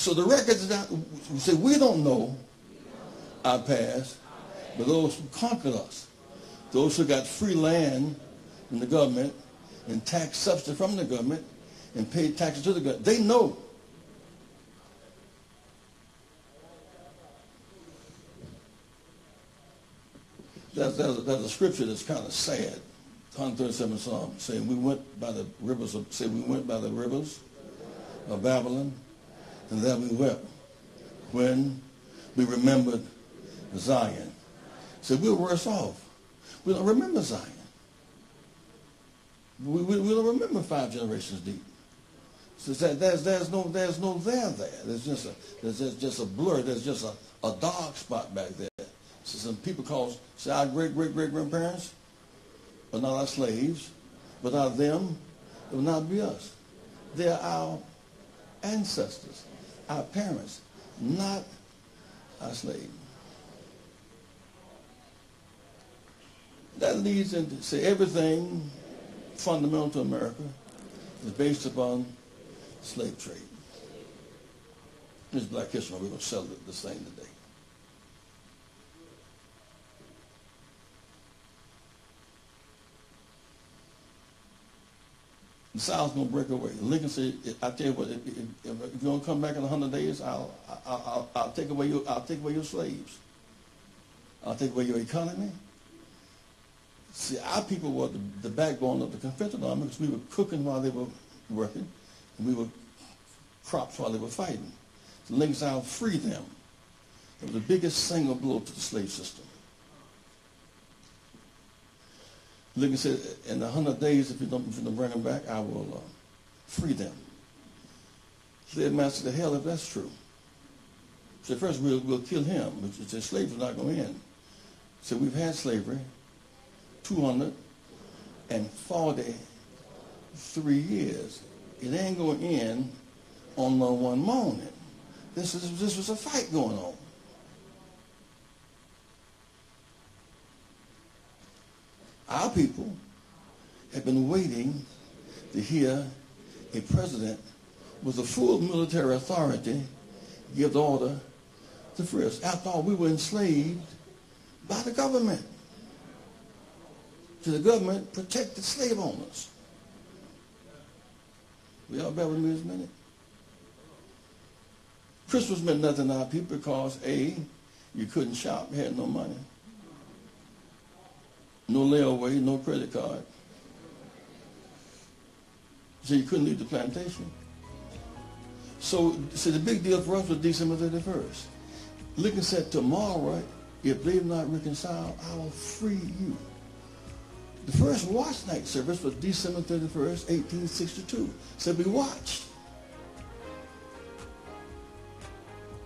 So the records that say we don't know our past, but those who conquered us, those who got free land from the government and tax subsidy from the government and paid taxes to the government, they know. That's, that's, a, that's a scripture that's kind of sad. 137 Psalm saying we went by the rivers of say we went by the rivers of Babylon and that we wept when we remembered Zion. So we're worse off. We don't remember Zion. We, we, we don't remember five generations deep. So there's, there's, no, there's no there there. There's just a, there's just, just a blur. There's just a, a dark spot back there. So some people call, say our great, great, great grandparents are not our slaves. Without them, it would not be us. They're our ancestors our parents, not our slaves. That leads into say everything fundamental to America is based upon slave trade. This Black History Month. We're going to celebrate this thing today. The South's gonna break away. Lincoln said, "I tell you what, if, if, if you're gonna come back in hundred days, I'll, I'll, I'll, I'll take away your, I'll take away your slaves. I'll take away your economy." See, our people were the, the backbone of the Confederate Army because we were cooking while they were working, and we were crops while they were fighting. So Lincoln said, "I'll free them." It was the biggest single blow to the slave system. Lincoln said, in a hundred days, if you don't, if you don't bring them back, I will uh, free them. Said master to hell if that's true. So first we'll, we'll kill him. The slaves are not going to end. So we've had slavery 243 years. It ain't going to end on no one morning. This, is, this was a fight going on. Our people have been waiting to hear a president with a full military authority give the order to free us. After all, we were enslaved by the government. To the government protected slave owners. We all bear with me this minute? Christmas meant nothing to our people because A, you couldn't shop, you had no money no layaway, no credit card. So you couldn't leave the plantation. So, so the big deal for us was December 31st. Lincoln said, tomorrow, if they've not reconciled, I will free you. The first watch night service was December 31st, 1862. So we watched.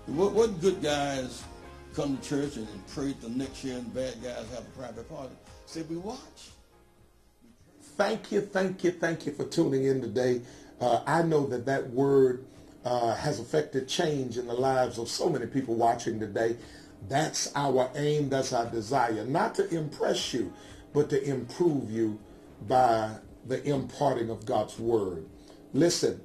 What, what good guys come to church and, and pray the next year and bad guys have a private party? Said we watch. Thank you, thank you, thank you for tuning in today. Uh, I know that that word uh, has affected change in the lives of so many people watching today. That's our aim, that's our desire, not to impress you, but to improve you by the imparting of God's word. Listen,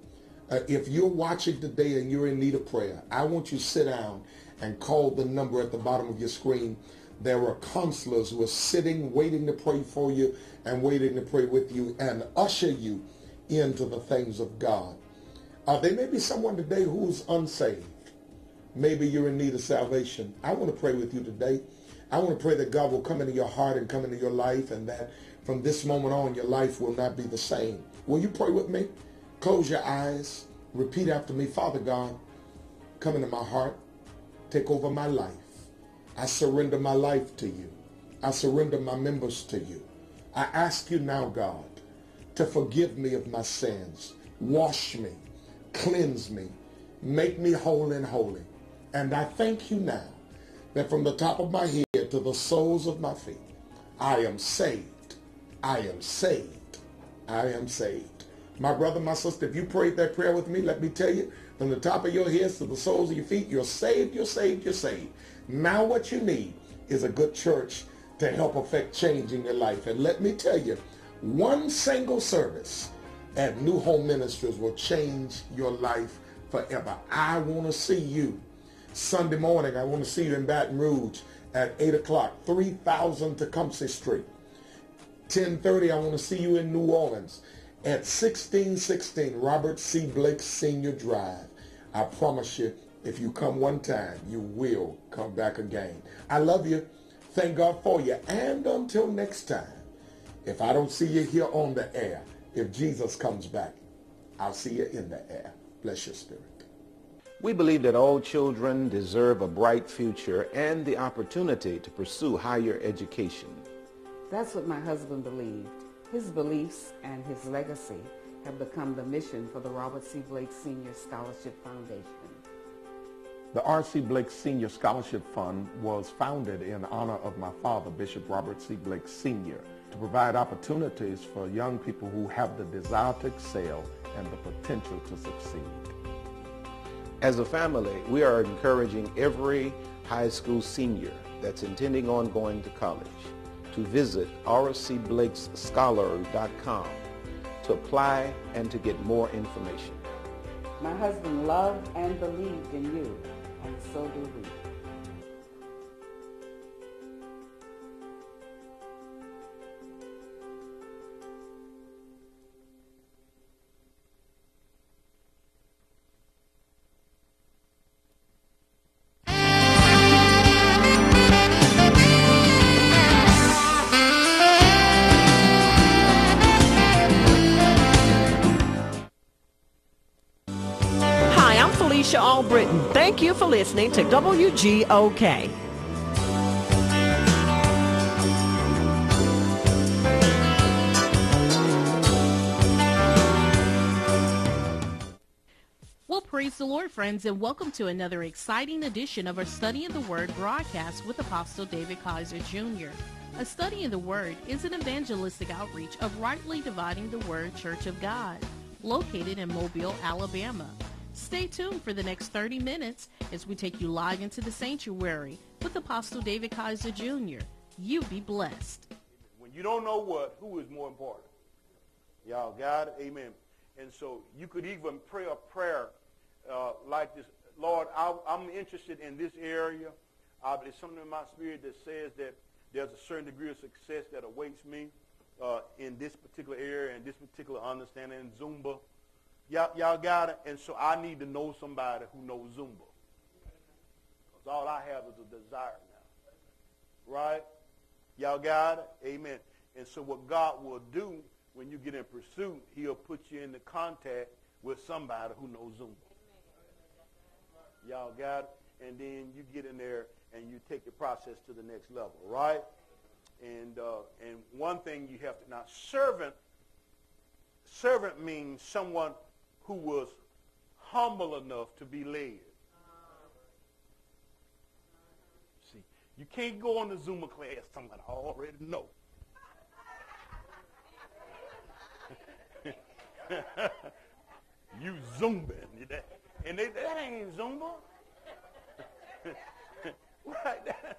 uh, if you're watching today and you're in need of prayer, I want you to sit down and call the number at the bottom of your screen there were counselors who were sitting, waiting to pray for you and waiting to pray with you and usher you into the things of God. Uh, there may be someone today who's unsaved. Maybe you're in need of salvation. I want to pray with you today. I want to pray that God will come into your heart and come into your life and that from this moment on your life will not be the same. Will you pray with me? Close your eyes. Repeat after me. Father God, come into my heart. Take over my life. I surrender my life to you. I surrender my members to you. I ask you now, God, to forgive me of my sins. Wash me. Cleanse me. Make me whole and holy. And I thank you now that from the top of my head to the soles of my feet, I am saved. I am saved. I am saved. My brother, my sister, if you prayed that prayer with me, let me tell you, from the top of your head to the soles of your feet, you're saved, you're saved, you're saved. Now what you need is a good church to help affect change in your life. And let me tell you, one single service at New Home Ministries will change your life forever. I want to see you Sunday morning. I want to see you in Baton Rouge at 8 o'clock, 3000 Tecumseh Street. 1030, I want to see you in New Orleans at 1616 Robert C. Blake Senior Drive. I promise you, if you come one time, you will come back again. I love you. Thank God for you. And until next time, if I don't see you here on the air, if Jesus comes back, I'll see you in the air. Bless your spirit. We believe that all children deserve a bright future and the opportunity to pursue higher education. That's what my husband believed. His beliefs and his legacy have become the mission for the Robert C. Blake Senior Scholarship Foundation. The R.C. Blake Senior Scholarship Fund was founded in honor of my father, Bishop Robert C. Blake Sr., to provide opportunities for young people who have the desire to excel and the potential to succeed. As a family, we are encouraging every high school senior that's intending on going to college to visit rcblakesscholar.com to apply and to get more information. My husband loved and believed in you, and so do we. Thank you for listening to WGOK. Well, praise the Lord, friends, and welcome to another exciting edition of our Study in the Word broadcast with Apostle David Kaiser Jr. A study in the Word is an evangelistic outreach of rightly dividing the Word Church of God, located in Mobile, Alabama. Stay tuned for the next 30 minutes as we take you live into the sanctuary with Apostle David Kaiser Jr. You be blessed. When you don't know what, who is more important? Y'all it? Amen. And so you could even pray a prayer uh, like this. Lord, I, I'm interested in this area. Uh, there's something in my spirit that says that there's a certain degree of success that awaits me uh, in this particular area and this particular understanding in Zumba. Y'all, y'all got it? And so I need to know somebody who knows Zumba. Because all I have is a desire now. Right? Y'all got it? Amen. And so what God will do when you get in pursuit, he'll put you into contact with somebody who knows Zumba. Y'all got it? And then you get in there and you take the process to the next level, right? And uh, and one thing you have to now servant servant means someone who was humble enough to be led. See, you can't go on the Zumba class someone already know. you Zumbing. And they, that ain't Zumba. right, that,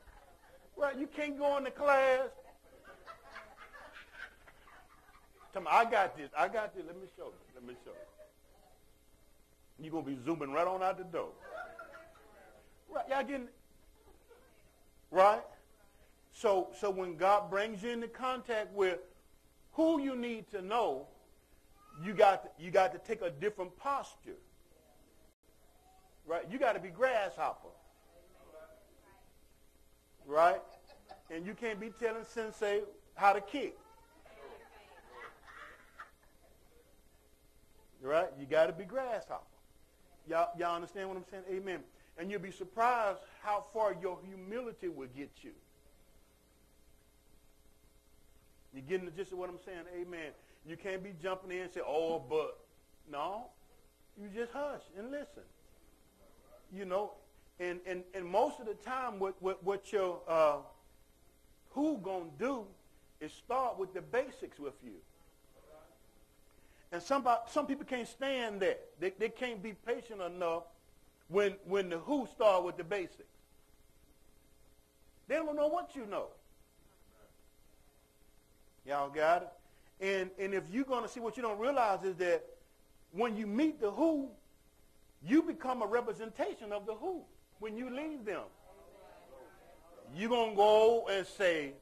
right. You can't go in the class. Tell me, I got this. I got this. Let me show you. Let me show you. You're going to be zooming right on out the door. Right, y'all getting Right? So, so when God brings you into contact with who you need to know, you got to, you got to take a different posture. Right? You got to be grasshopper. Right? And you can't be telling sensei how to kick. Right? You got to be grasshopper. Y'all, y'all understand what I'm saying? Amen. And you'll be surprised how far your humility will get you. You getting the gist of what I'm saying? Amen. You can't be jumping in and say, oh, but. No. You just hush and listen. You know, and, and, and most of the time what, what, what your uh, who going to do is start with the basics with you. And some, some people can't stand that. They, they can't be patient enough when, when the who start with the basics. They don't know what you know. Y'all got it? And, and if you're going to see what you don't realize is that when you meet the who, you become a representation of the who when you leave them. You're going to go and say,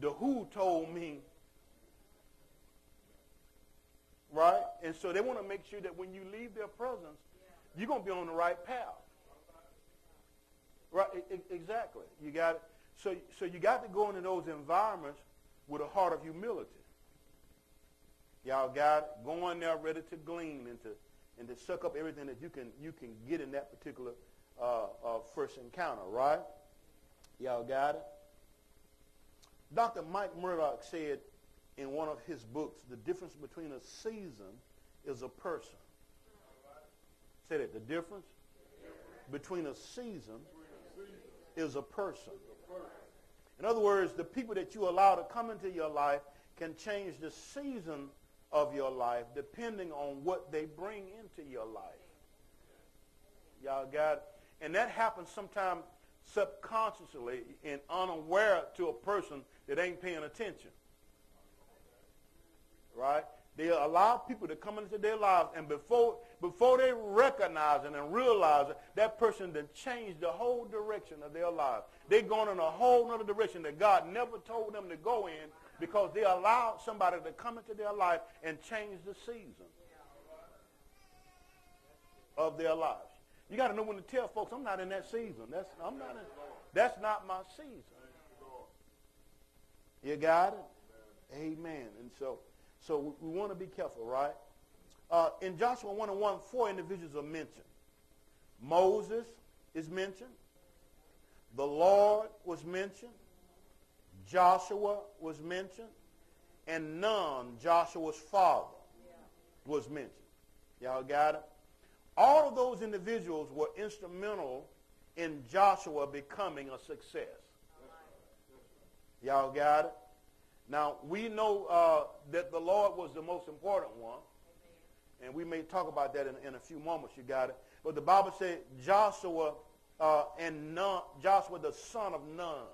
the who told me. Right? And so they want to make sure that when you leave their presence, you're going to be on the right path. Right? exactly. You got it. So, so you got to go into those environments with a heart of humility. Y'all got it? Go in there ready to glean and to, and to suck up everything that you can, you can get in that particular uh, uh, first encounter, right? Y'all got it? Dr. Mike Murdock said in one of his books, the difference between a season is a person. Say that. The difference between a season is a person. In other words, the people that you allow to come into your life can change the season of your life depending on what they bring into your life. Y'all got? And that happens sometimes subconsciously and unaware to a person that ain't paying attention. Right? They allow people to come into their lives, and before before they recognize it and realize it, that person then changed the whole direction of their life. They're going in a whole other direction that God never told them to go in because they allowed somebody to come into their life and change the season of their lives. You got to know when to tell folks, I'm not in that season. That's I'm not in, that's not my season. You got it? Amen. And so so we, want to be careful, right? Uh, in Joshua 1 and 1, four individuals are mentioned. Moses is mentioned. The Lord was mentioned. Joshua was mentioned. And Nun, Joshua's father, was mentioned. Y'all got it? All of those individuals were instrumental in Joshua becoming a success. Y'all got it? Now, we know uh, that the Lord was the most important one. And we may talk about that in, in a few moments. You got it. But the Bible said Joshua uh, and Nun, Joshua the son of Nun.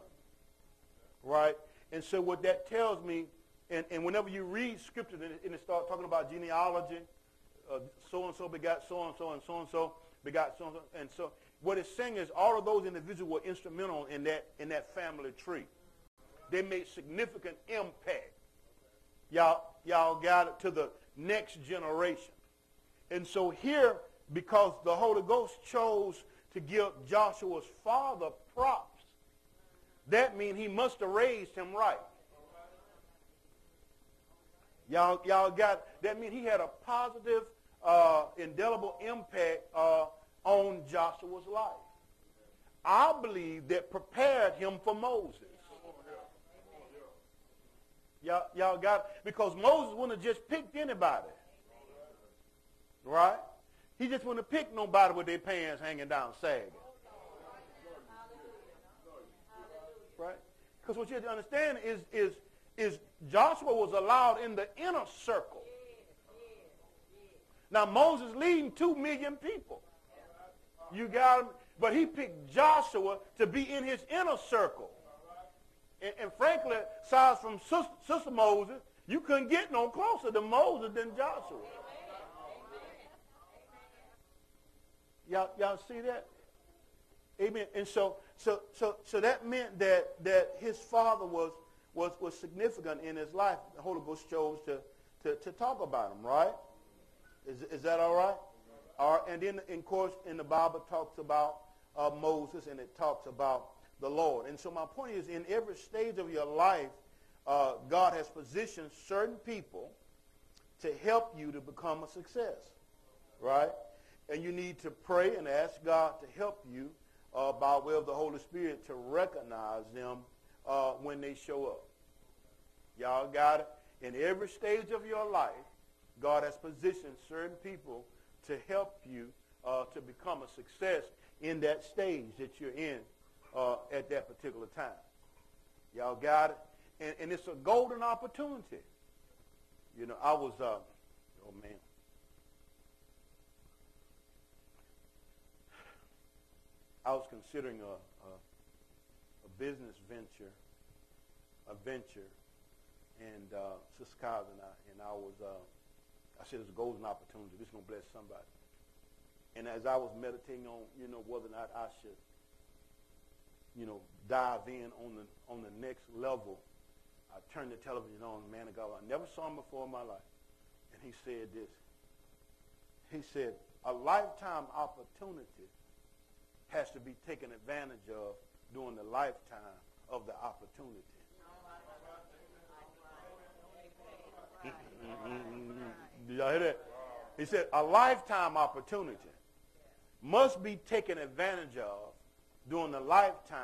Right? And so what that tells me, and, and whenever you read scripture and it, and it starts talking about genealogy, uh, so-and-so begot so-and-so and so-and-so begot so-and-so. And so what it's saying is all of those individuals were instrumental in that, in that family tree. They made significant impact. Y'all, y'all got it to the next generation. And so here, because the Holy Ghost chose to give Joshua's father props, that means he must have raised him right. Y'all, y'all got, that means he had a positive, uh, indelible impact uh, on Joshua's life. I believe that prepared him for Moses. Y'all, y'all got because Moses wouldn't have just picked anybody. Right? He just wouldn't have picked nobody with their pants hanging down sagging. Right? Because what you have to understand is, is, is Joshua was allowed in the inner circle. Now Moses leading two million people. You got him, but he picked Joshua to be in his inner circle. And, and frankly, aside from Sister, Sister Moses, you couldn't get no closer to Moses than Joshua. Y'all, y'all see that? Amen. And so, so, so, so that meant that that his father was was was significant in his life. The Holy Ghost chose to to, to talk about him, right? Is is that all right? All right, and then, of course, in the Bible talks about uh, Moses and it talks about the Lord. And so my point is, in every stage of your life, uh, God has positioned certain people to help you to become a success, right? And you need to pray and ask God to help you uh, by way of the Holy Spirit to recognize them uh, when they show up. Y'all got it? In every stage of your life, God has positioned certain people to help you uh, to become a success in that stage that you're in uh, at that particular time. Y'all got it? And, and it's a golden opportunity. You know, I was, uh, oh man. I was considering a, a, a business venture, a venture, and uh, Sister and I, and I was, uh, I said it's a golden opportunity. This is going to bless somebody. And as I was meditating on, you know, whether or not I should, you know, dive in on the on the next level, I turned the television on, man of God, I never saw him before in my life. And he said this. He said, a lifetime opportunity has to be taken advantage of during the lifetime of the opportunity. Did y'all hear that? He said, a lifetime opportunity must be taken advantage of during the lifetime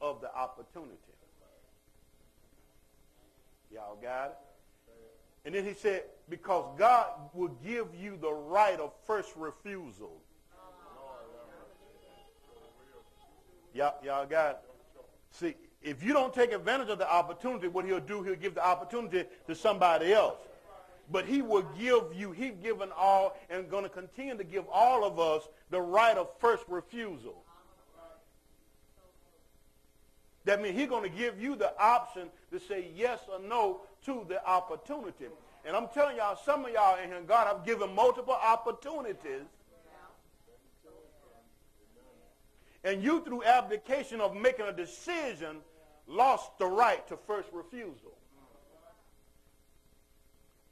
of the opportunity. Y'all got it? And then he said, because God will give you the right of first refusal. Y'all, y'all got it? See, if you don't take advantage of the opportunity, what he'll do, he'll give the opportunity to somebody else. But he will give you, he's given all and going to continue to give all of us the right of first refusal. That means he's going to give you the option to say yes or no to the opportunity. And I'm telling y'all, some of y'all in here, God, I've given multiple opportunities. And you, through abdication of making a decision, lost the right to first refusal.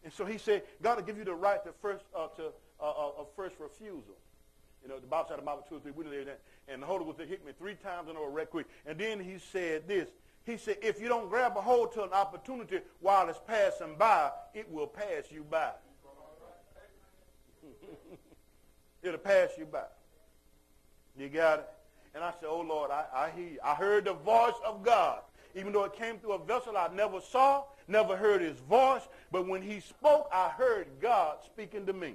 And so he said, God will give you the right to first uh, to uh, uh, first refusal. You know, the Bible said about two or three witnesses, and the Holy Ghost hit me three times in a row, quick. And then he said this. He said, if you don't grab a hold to an opportunity while it's passing by, it will pass you by. It'll pass you by. You got it? And I said, oh, Lord, I, I hear you. I heard the voice of God. Even though it came through a vessel I never saw, never heard his voice, but when he spoke, I heard God speaking to me.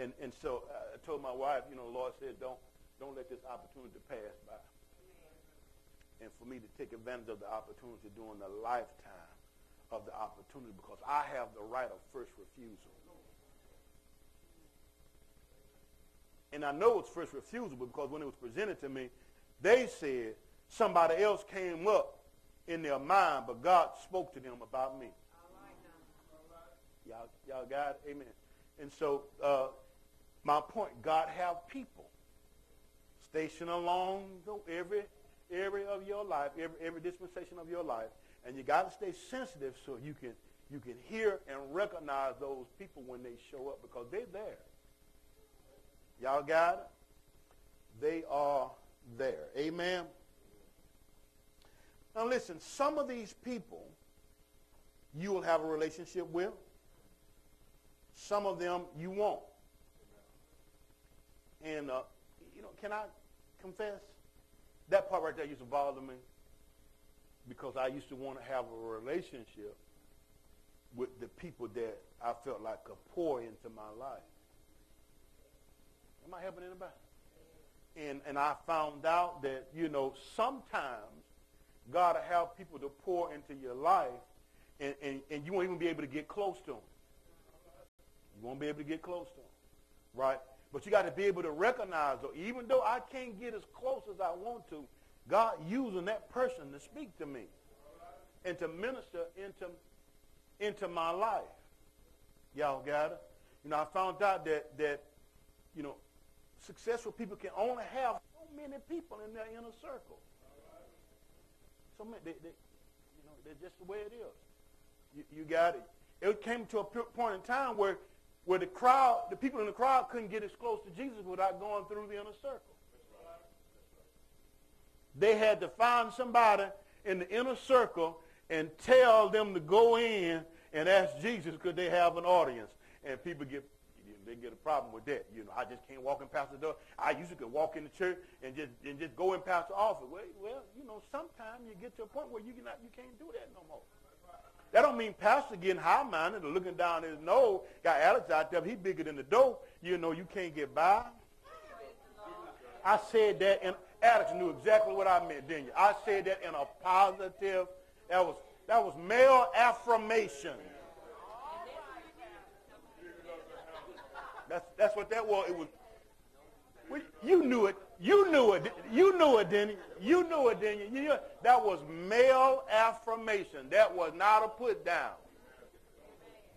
And, and so uh, I told my wife, you know, the Lord said, don't, don't let this opportunity pass by. And for me to take advantage of the opportunity during the lifetime of the opportunity because I have the right of first refusal. And I know it's first refusal because when it was presented to me, they said somebody else came up in their mind, but God spoke to them about me. Y'all, y'all got it? Amen. And so uh, my point, God have people stationed along the, every area of your life, every, every dispensation of your life, and you got to stay sensitive so you can you can hear and recognize those people when they show up because they're there. Y'all got it? They are there. Amen. Now listen, some of these people you will have a relationship with. Some of them you won't. And, uh, you know, can I confess? That part right there used to bother me because I used to want to have a relationship with the people that I felt like could pour into my life. Am I helping anybody? And, and I found out that, you know, sometimes God will have people to pour into your life, and, and, and you won't even be able to get close to them. You won't be able to get close to them, right? But you got to be able to recognize, though, even though I can't get as close as I want to, God using that person to speak to me and to minister into, into my life. Y'all got it? You know, I found out that, that, you know, successful people can only have so many people in their inner circle. So many, they, they, you know, they're just the way it is. You, you got it. It came to a point in time where where the crowd, the people in the crowd couldn't get as close to Jesus without going through the inner circle. They had to find somebody in the inner circle and tell them to go in and ask Jesus could they have an audience. And people get they get a problem with that. You know, I just can't walk in past the door. I usually could walk in the church and just and just go in past the office. Well, well, you know, sometimes you get to a point where you cannot you can't do that no more. That don't mean pastor getting high-minded or looking down his nose. Got Alex out there, he bigger than the door. You know, you can't get by. I said that, and Alex knew exactly what I meant, didn't you? I said that in a positive. That was that was male affirmation. That's that's what that was. It was. Well, you knew it. You knew it. You knew it, didn't you? Knew it, didn't you? you that was male affirmation. That was not a put down.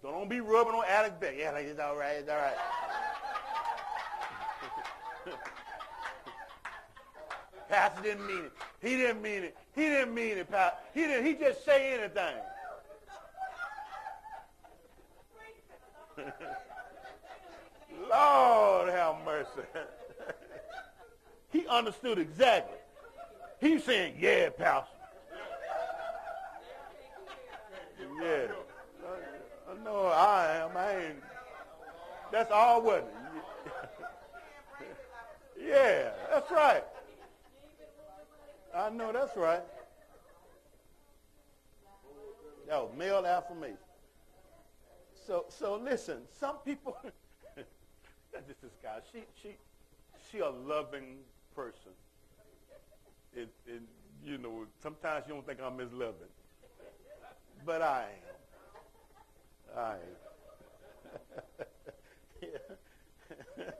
So don't be rubbing on Alex back. Yeah, like it's all right. It's all right. Pastor didn't mean it. He didn't mean it. He didn't mean it, Pastor. He didn't. He just say anything. Lord have mercy. he understood exactly. He's saying, yeah, Pastor. Yeah. I know I am. I ain't. That's all, wasn't yeah, that's right. I know that's right. That was male affirmation. So, so listen, some people, this guy. She, she, she a loving person. And, and, you know, sometimes you don't think I'm as loving. But I am. I am.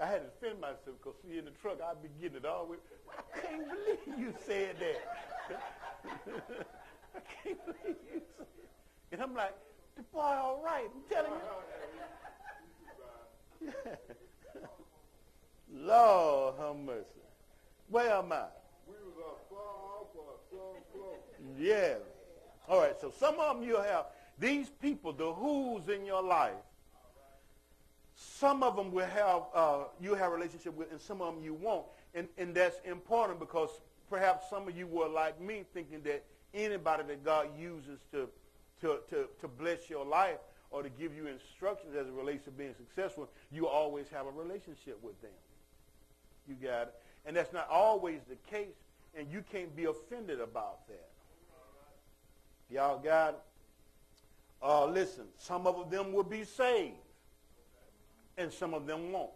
I had to defend myself because see in the truck I'd be getting it all. I can't believe you said that. I can't believe you said that. And I'm like, the boy all right. I'm telling you. Lord have mercy. Where am I? Yeah. All right, so some of them you have, these people, the who's in your life, some of them will have uh, you have a relationship with, and some of them you won't. And, and that's important because perhaps some of you were like me, thinking that anybody that God uses to, to, to, to bless your life or to give you instructions as it relates to being successful, you always have a relationship with them. You got it. And that's not always the case, and you can't be offended about that. Y'all got it? Uh, listen, some of them will be saved and some of them won't.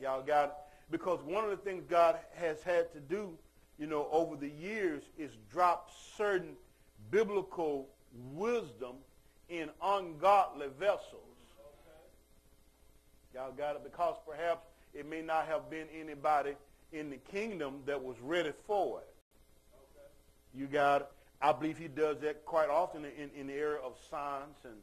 Y'all got it? Because one of the things God has had to do, you know, over the years is drop certain biblical wisdom in ungodly vessels. Y'all got it? Because perhaps it may not have been anybody in the kingdom that was ready for it. You got it? I believe he does that quite often in, in the area of science and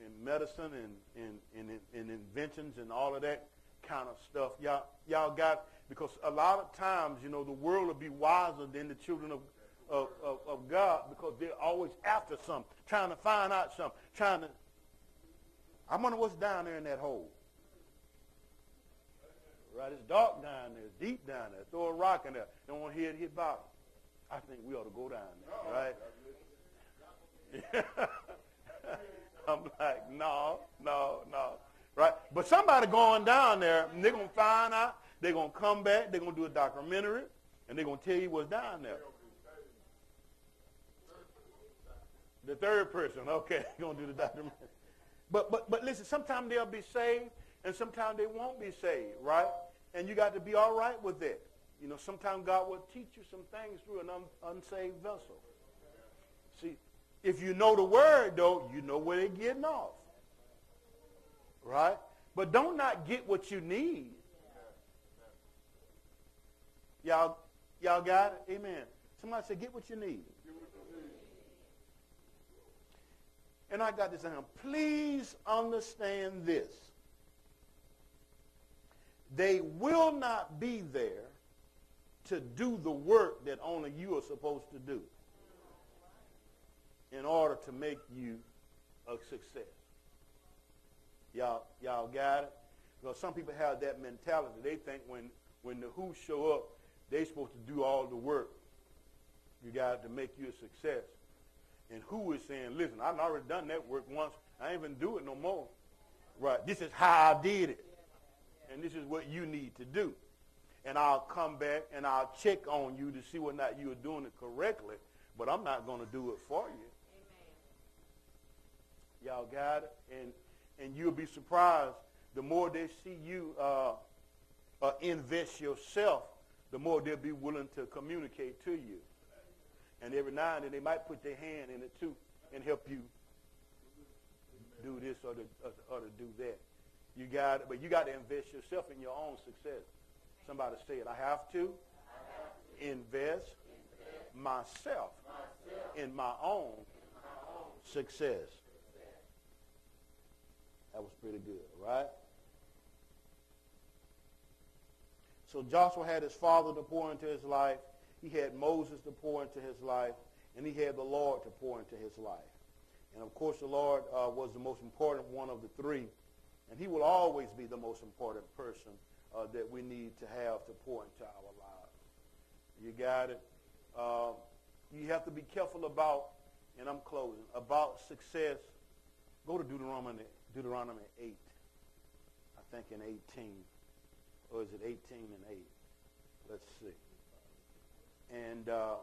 in medicine and in, in, in inventions and all of that kind of stuff. Y'all, y'all got, because a lot of times, you know, the world will be wiser than the children of, of, of, of God because they're always after something, trying to find out something, trying to, I wonder what's down there in that hole. Right, it's dark down there, it's deep down there. Throw a rock in there. Don't want to hear it hit bottom. I think we ought to go down there, oh, right? I'm like, no, no, no. Right? But somebody going down there, and they're going to find out, they're going to come back, they're going to do a documentary, and they're going to tell you what's down there. The third person, okay, going to do the documentary. But, but, but listen, sometimes they'll be saved, and sometimes they won't be saved, right? And you got to be all right with it. You know, sometimes God will teach you some things through an un- unsaved vessel. See, if you know the word, though, you know where they're getting off. Right? But don't not get what you need. Y'all, y'all got it? Amen. Somebody say, get what you need. And I got this down. Please understand this. They will not be there to do the work that only you are supposed to do. in order to make you a success. Y'all, y'all got it? Because some people have that mentality. They think when, when the Who show up, they supposed to do all the work. You got to make you a success. And Who is saying, listen, I've already done that work once. I ain't even do it no more. Right. This is how I did it. And this is what you need to do. And I'll come back and I'll check on you to see whether or not you are doing it correctly. But I'm not going to do it for you. Y'all got it? And, and you'll be surprised. The more they see you uh, uh, invest yourself, the more they'll be willing to communicate to you. And every now and then they might put their hand in it too and help you do this or to, or to do that. You got but you got to invest yourself in your own success. Somebody say it. I have to, invest, myself, in my own success. That was pretty good, right? So Joshua had his father to pour into his life. He had Moses to pour into his life. And he had the Lord to pour into his life. And of course, the Lord uh, was the most important one of the three. And he will always be the most important person uh, that we need to have to pour into our lives. You got it? Uh, you have to be careful about, and I'm closing, about success. Go to Deuteronomy, Deuteronomy 8, I think in 18. Or is it 18 and 8? Let's see. And uh,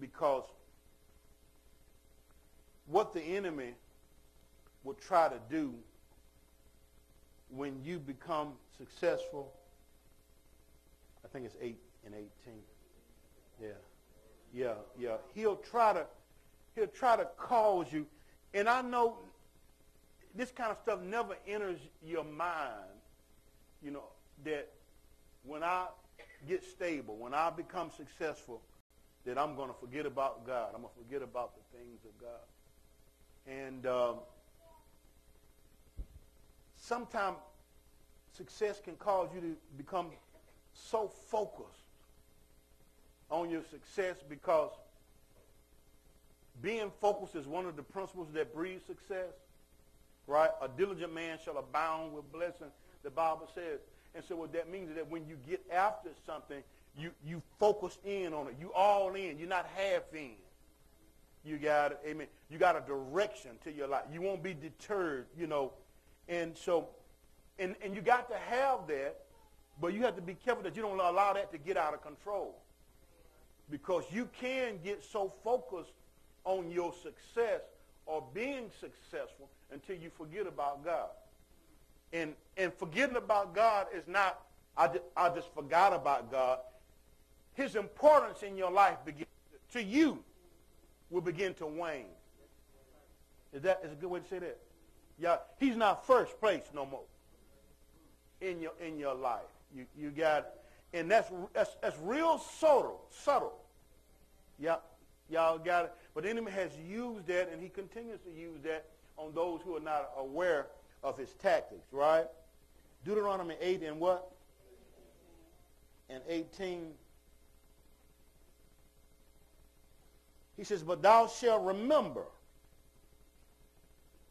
because what the enemy will try to do when you become successful, I think it's 8 and 18. Yeah. Yeah, yeah. He'll try to he'll try to cause you. And I know this kind of stuff never enters your mind, you know, that when I get stable, when I become successful, that I'm going to forget about God. I'm going to forget about the things of God. And um, sometimes success can cause you to become so focused on your success because being focused is one of the principles that breeds success, right? A diligent man shall abound with blessing, the Bible says. And so what that means is that when you get after something, you, you focus in on it. You all in. You're not half in. You got it. Amen. You got a direction to your life. You won't be deterred, you know. And so, and, and you got to have that, but you have to be careful that you don't allow that to get out of control. Because you can get so focused on your success or being successful until you forget about God. And, and forgetting about God is not, I, I just forgot about God. His importance in your life begins to you will begin to wane. Is that is a good way to say that? Yeah, he's not first place no more in your in your life. You you got, and that's that's, that's real subtle, subtle. Yeah, y'all got it. But the enemy has used that, and he continues to use that on those who are not aware of his tactics. Right? Deuteronomy eight and what? And eighteen. He says, But thou shalt remember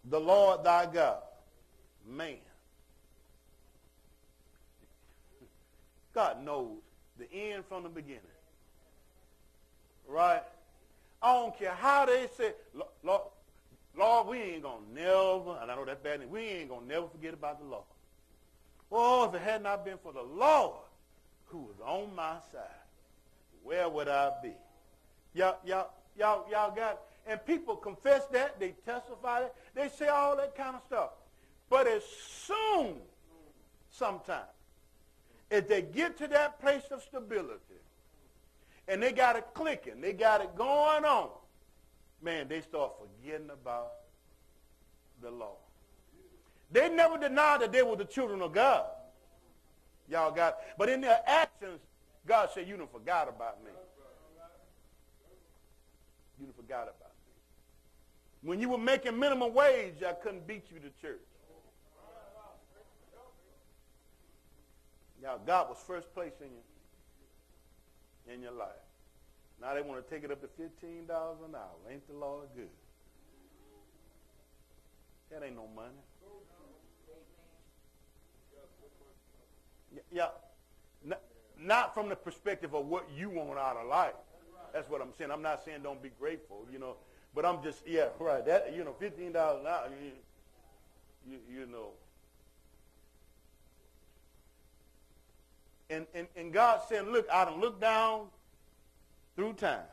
the Lord thy God. Man. God knows the end from the beginning. Right? I don't care how they say, Lord, we ain't going to never, and I know that's bad, we ain't going to never forget about the Lord. Oh, if it had not been for the Lord who was on my side, where would I be? Y'all, y'all, Y'all, y'all got, and people confess that, they testify that, they say all that kind of stuff. But as soon, sometimes, if they get to that place of stability, and they got it clicking, they got it going on, man, they start forgetting about the law. They never denied that they were the children of God. Y'all got, but in their actions, God said, you don't forgot about me. You'd have forgot about me. When you were making minimum wage, I couldn't beat you to church. Now, God was first place in your, in your life. Now they want to take it up to $15 an hour. Ain't the Lord good? That ain't no money. Yeah, not from the perspective of what you want out of life. That's what I'm saying. I'm not saying don't be grateful, you know, but I'm just yeah, right. That you know, fifteen dollars an hour, you, you, you know. And, and and God said, look, I done looked down through time.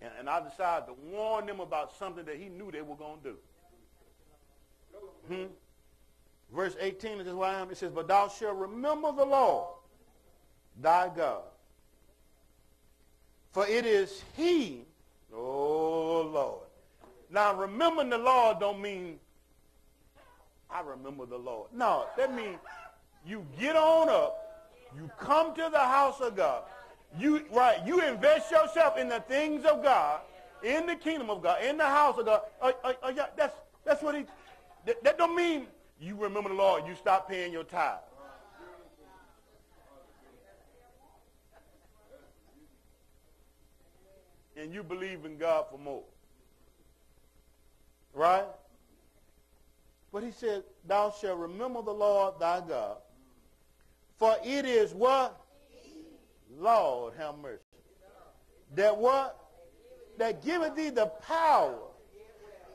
And, and I decided to warn them about something that he knew they were going to do. Hmm? Verse 18 is why I am. It says, But thou shalt remember the Lord, thy God. For it is he, oh Lord. Now remembering the Lord don't mean I remember the Lord. No, that means you get on up, you come to the house of God. You right, you invest yourself in the things of God, in the kingdom of God, in the house of God. Uh, uh, uh, yeah, that's that's what he. That, that don't mean you remember the Lord. You stop paying your tithe. And you believe in God for more. Right? But he said, Thou shalt remember the Lord thy God, for it is what? Lord, have mercy. That what? That giveth thee the power.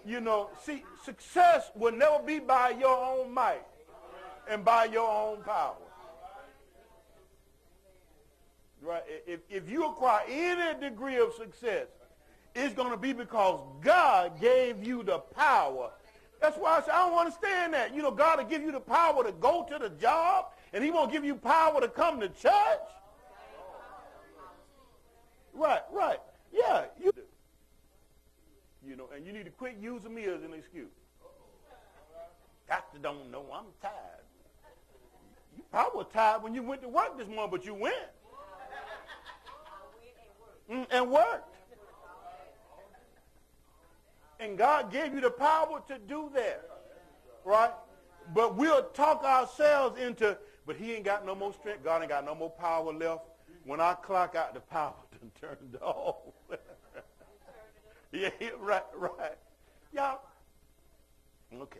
You know, see, success will never be by your own might and by your own power. Right? If, if you acquire any degree of success, it's going to be because God gave you the power. That's why I say I don't understand that. You know, God will give you the power to go to the job, and he won't give you power to come to church. Right, right. Yeah, you do. You know, and you need to quit using me as an excuse. Doctor don't know I'm tired. You probably were tired when you went to work this morning, but you went. Mm, and worked. And God gave you the power to do that. Right? But we'll talk ourselves into, but he ain't got no more strength. God ain't got no more power left. When I clock out, the power done turned off. yeah, right, right. Y'all, okay.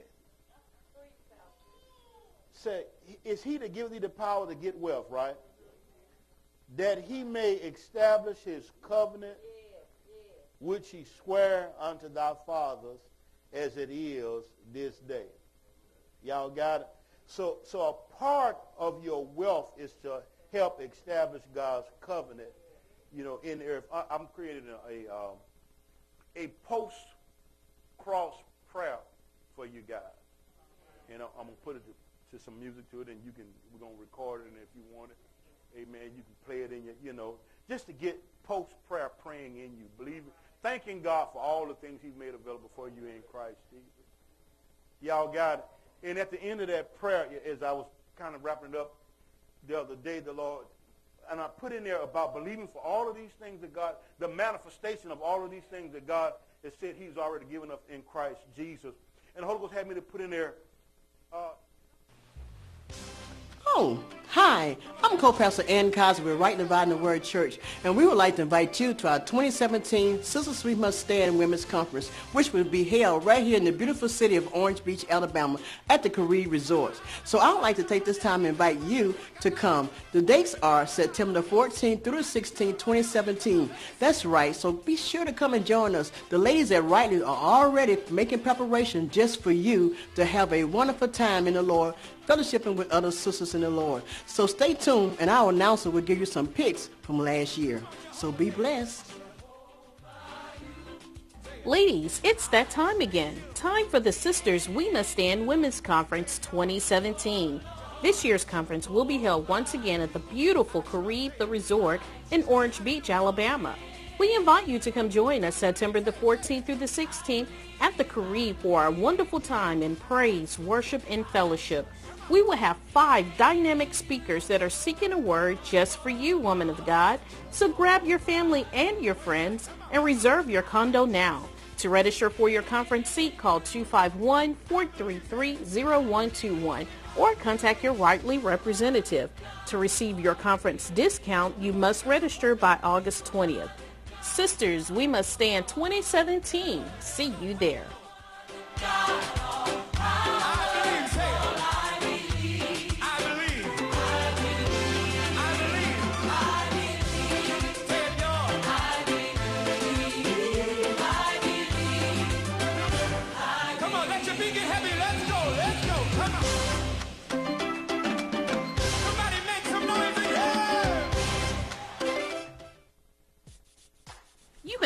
Say, is he to give thee the power to get wealth, right? That he may establish his covenant, which he sware unto thy fathers, as it is this day. Y'all got it? So, so a part of your wealth is to help establish God's covenant, you know, in the earth. I, am creating a, a, um, a post-cross prayer for you guys. And know, I'm going to put it to, to, some music to it, and you can, we're going to record it, and if you want it, amen, you can play it in your, you know, just to get post-prayer praying in you, believing, thanking God for all the things he's made available for you in Christ Jesus. Y'all got. And at the end of that prayer, as I was kind of wrapping it up, the other day, the Lord, and I put in there about believing for all of these things that God, the manifestation of all of these things that God has said he's already given us in Christ Jesus. And the Holy Ghost had me to put in there, uh, Oh, hi. I'm co-pastor Ann Kaiser with Rightly Dividing the Word Church, and we would like to invite you to our 2017 Sisters We Must Stand Women's Conference, which will be held right here in the beautiful city of Orange Beach, Alabama, at the Caribe Resort. So I would like to take this time and invite you to come. The dates are September the 14th through the 16th, 2017. That's right, so be sure to come and join us. The ladies at Rightly are already making preparation just for you to have a wonderful time in the Lord fellowshipping with other sisters in the Lord. So stay tuned, and our announcer will give you some pics from last year. So be blessed. Ladies, it's that time again. Time for the Sisters We Must Stand Women's Conference 2017. This year's conference will be held once again at the beautiful Caribe The Resort in Orange Beach, Alabama. We invite you to come join us September the 14th through the 16th at the Caribe for a wonderful time in praise, worship, and fellowship. We will have five dynamic speakers that are seeking a word just for you, woman of God. So grab your family and your friends and reserve your condo now. To register for your conference seat, call 251-433-0121 or contact your Rightly representative. To receive your conference discount, you must register by August 20th. Sisters, we must stand 2017. See you there.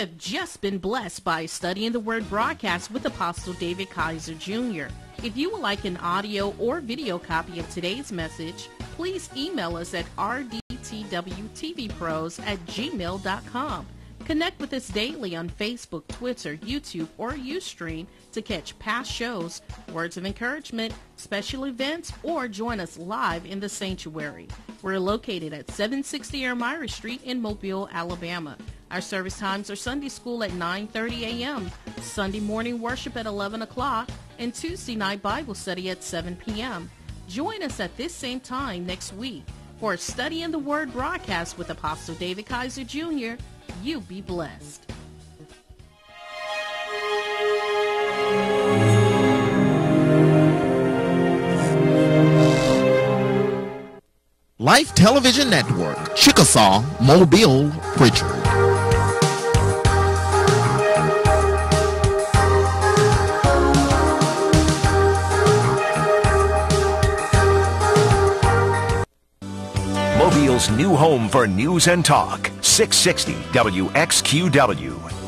Have just been blessed by studying the Word broadcast with Apostle David Kaiser Jr. If you would like an audio or video copy of today's message, please email us at rdtwtvpros at gmail.com. Connect with us daily on Facebook, Twitter, YouTube, or Ustream to catch past shows, words of encouragement, special events, or join us live in the sanctuary. We're located at 760 Elmira Street in Mobile, Alabama. Our service times are Sunday school at 9.30 a.m., Sunday morning worship at 11 o'clock, and Tuesday night Bible study at 7 p.m. Join us at this same time next week for a Study in the Word broadcast with Apostle David Kaiser Jr. You be blessed. Life Television Network, Chickasaw, Mobile, Prichard. Mobile's new home for news and talk. 660 WXQW.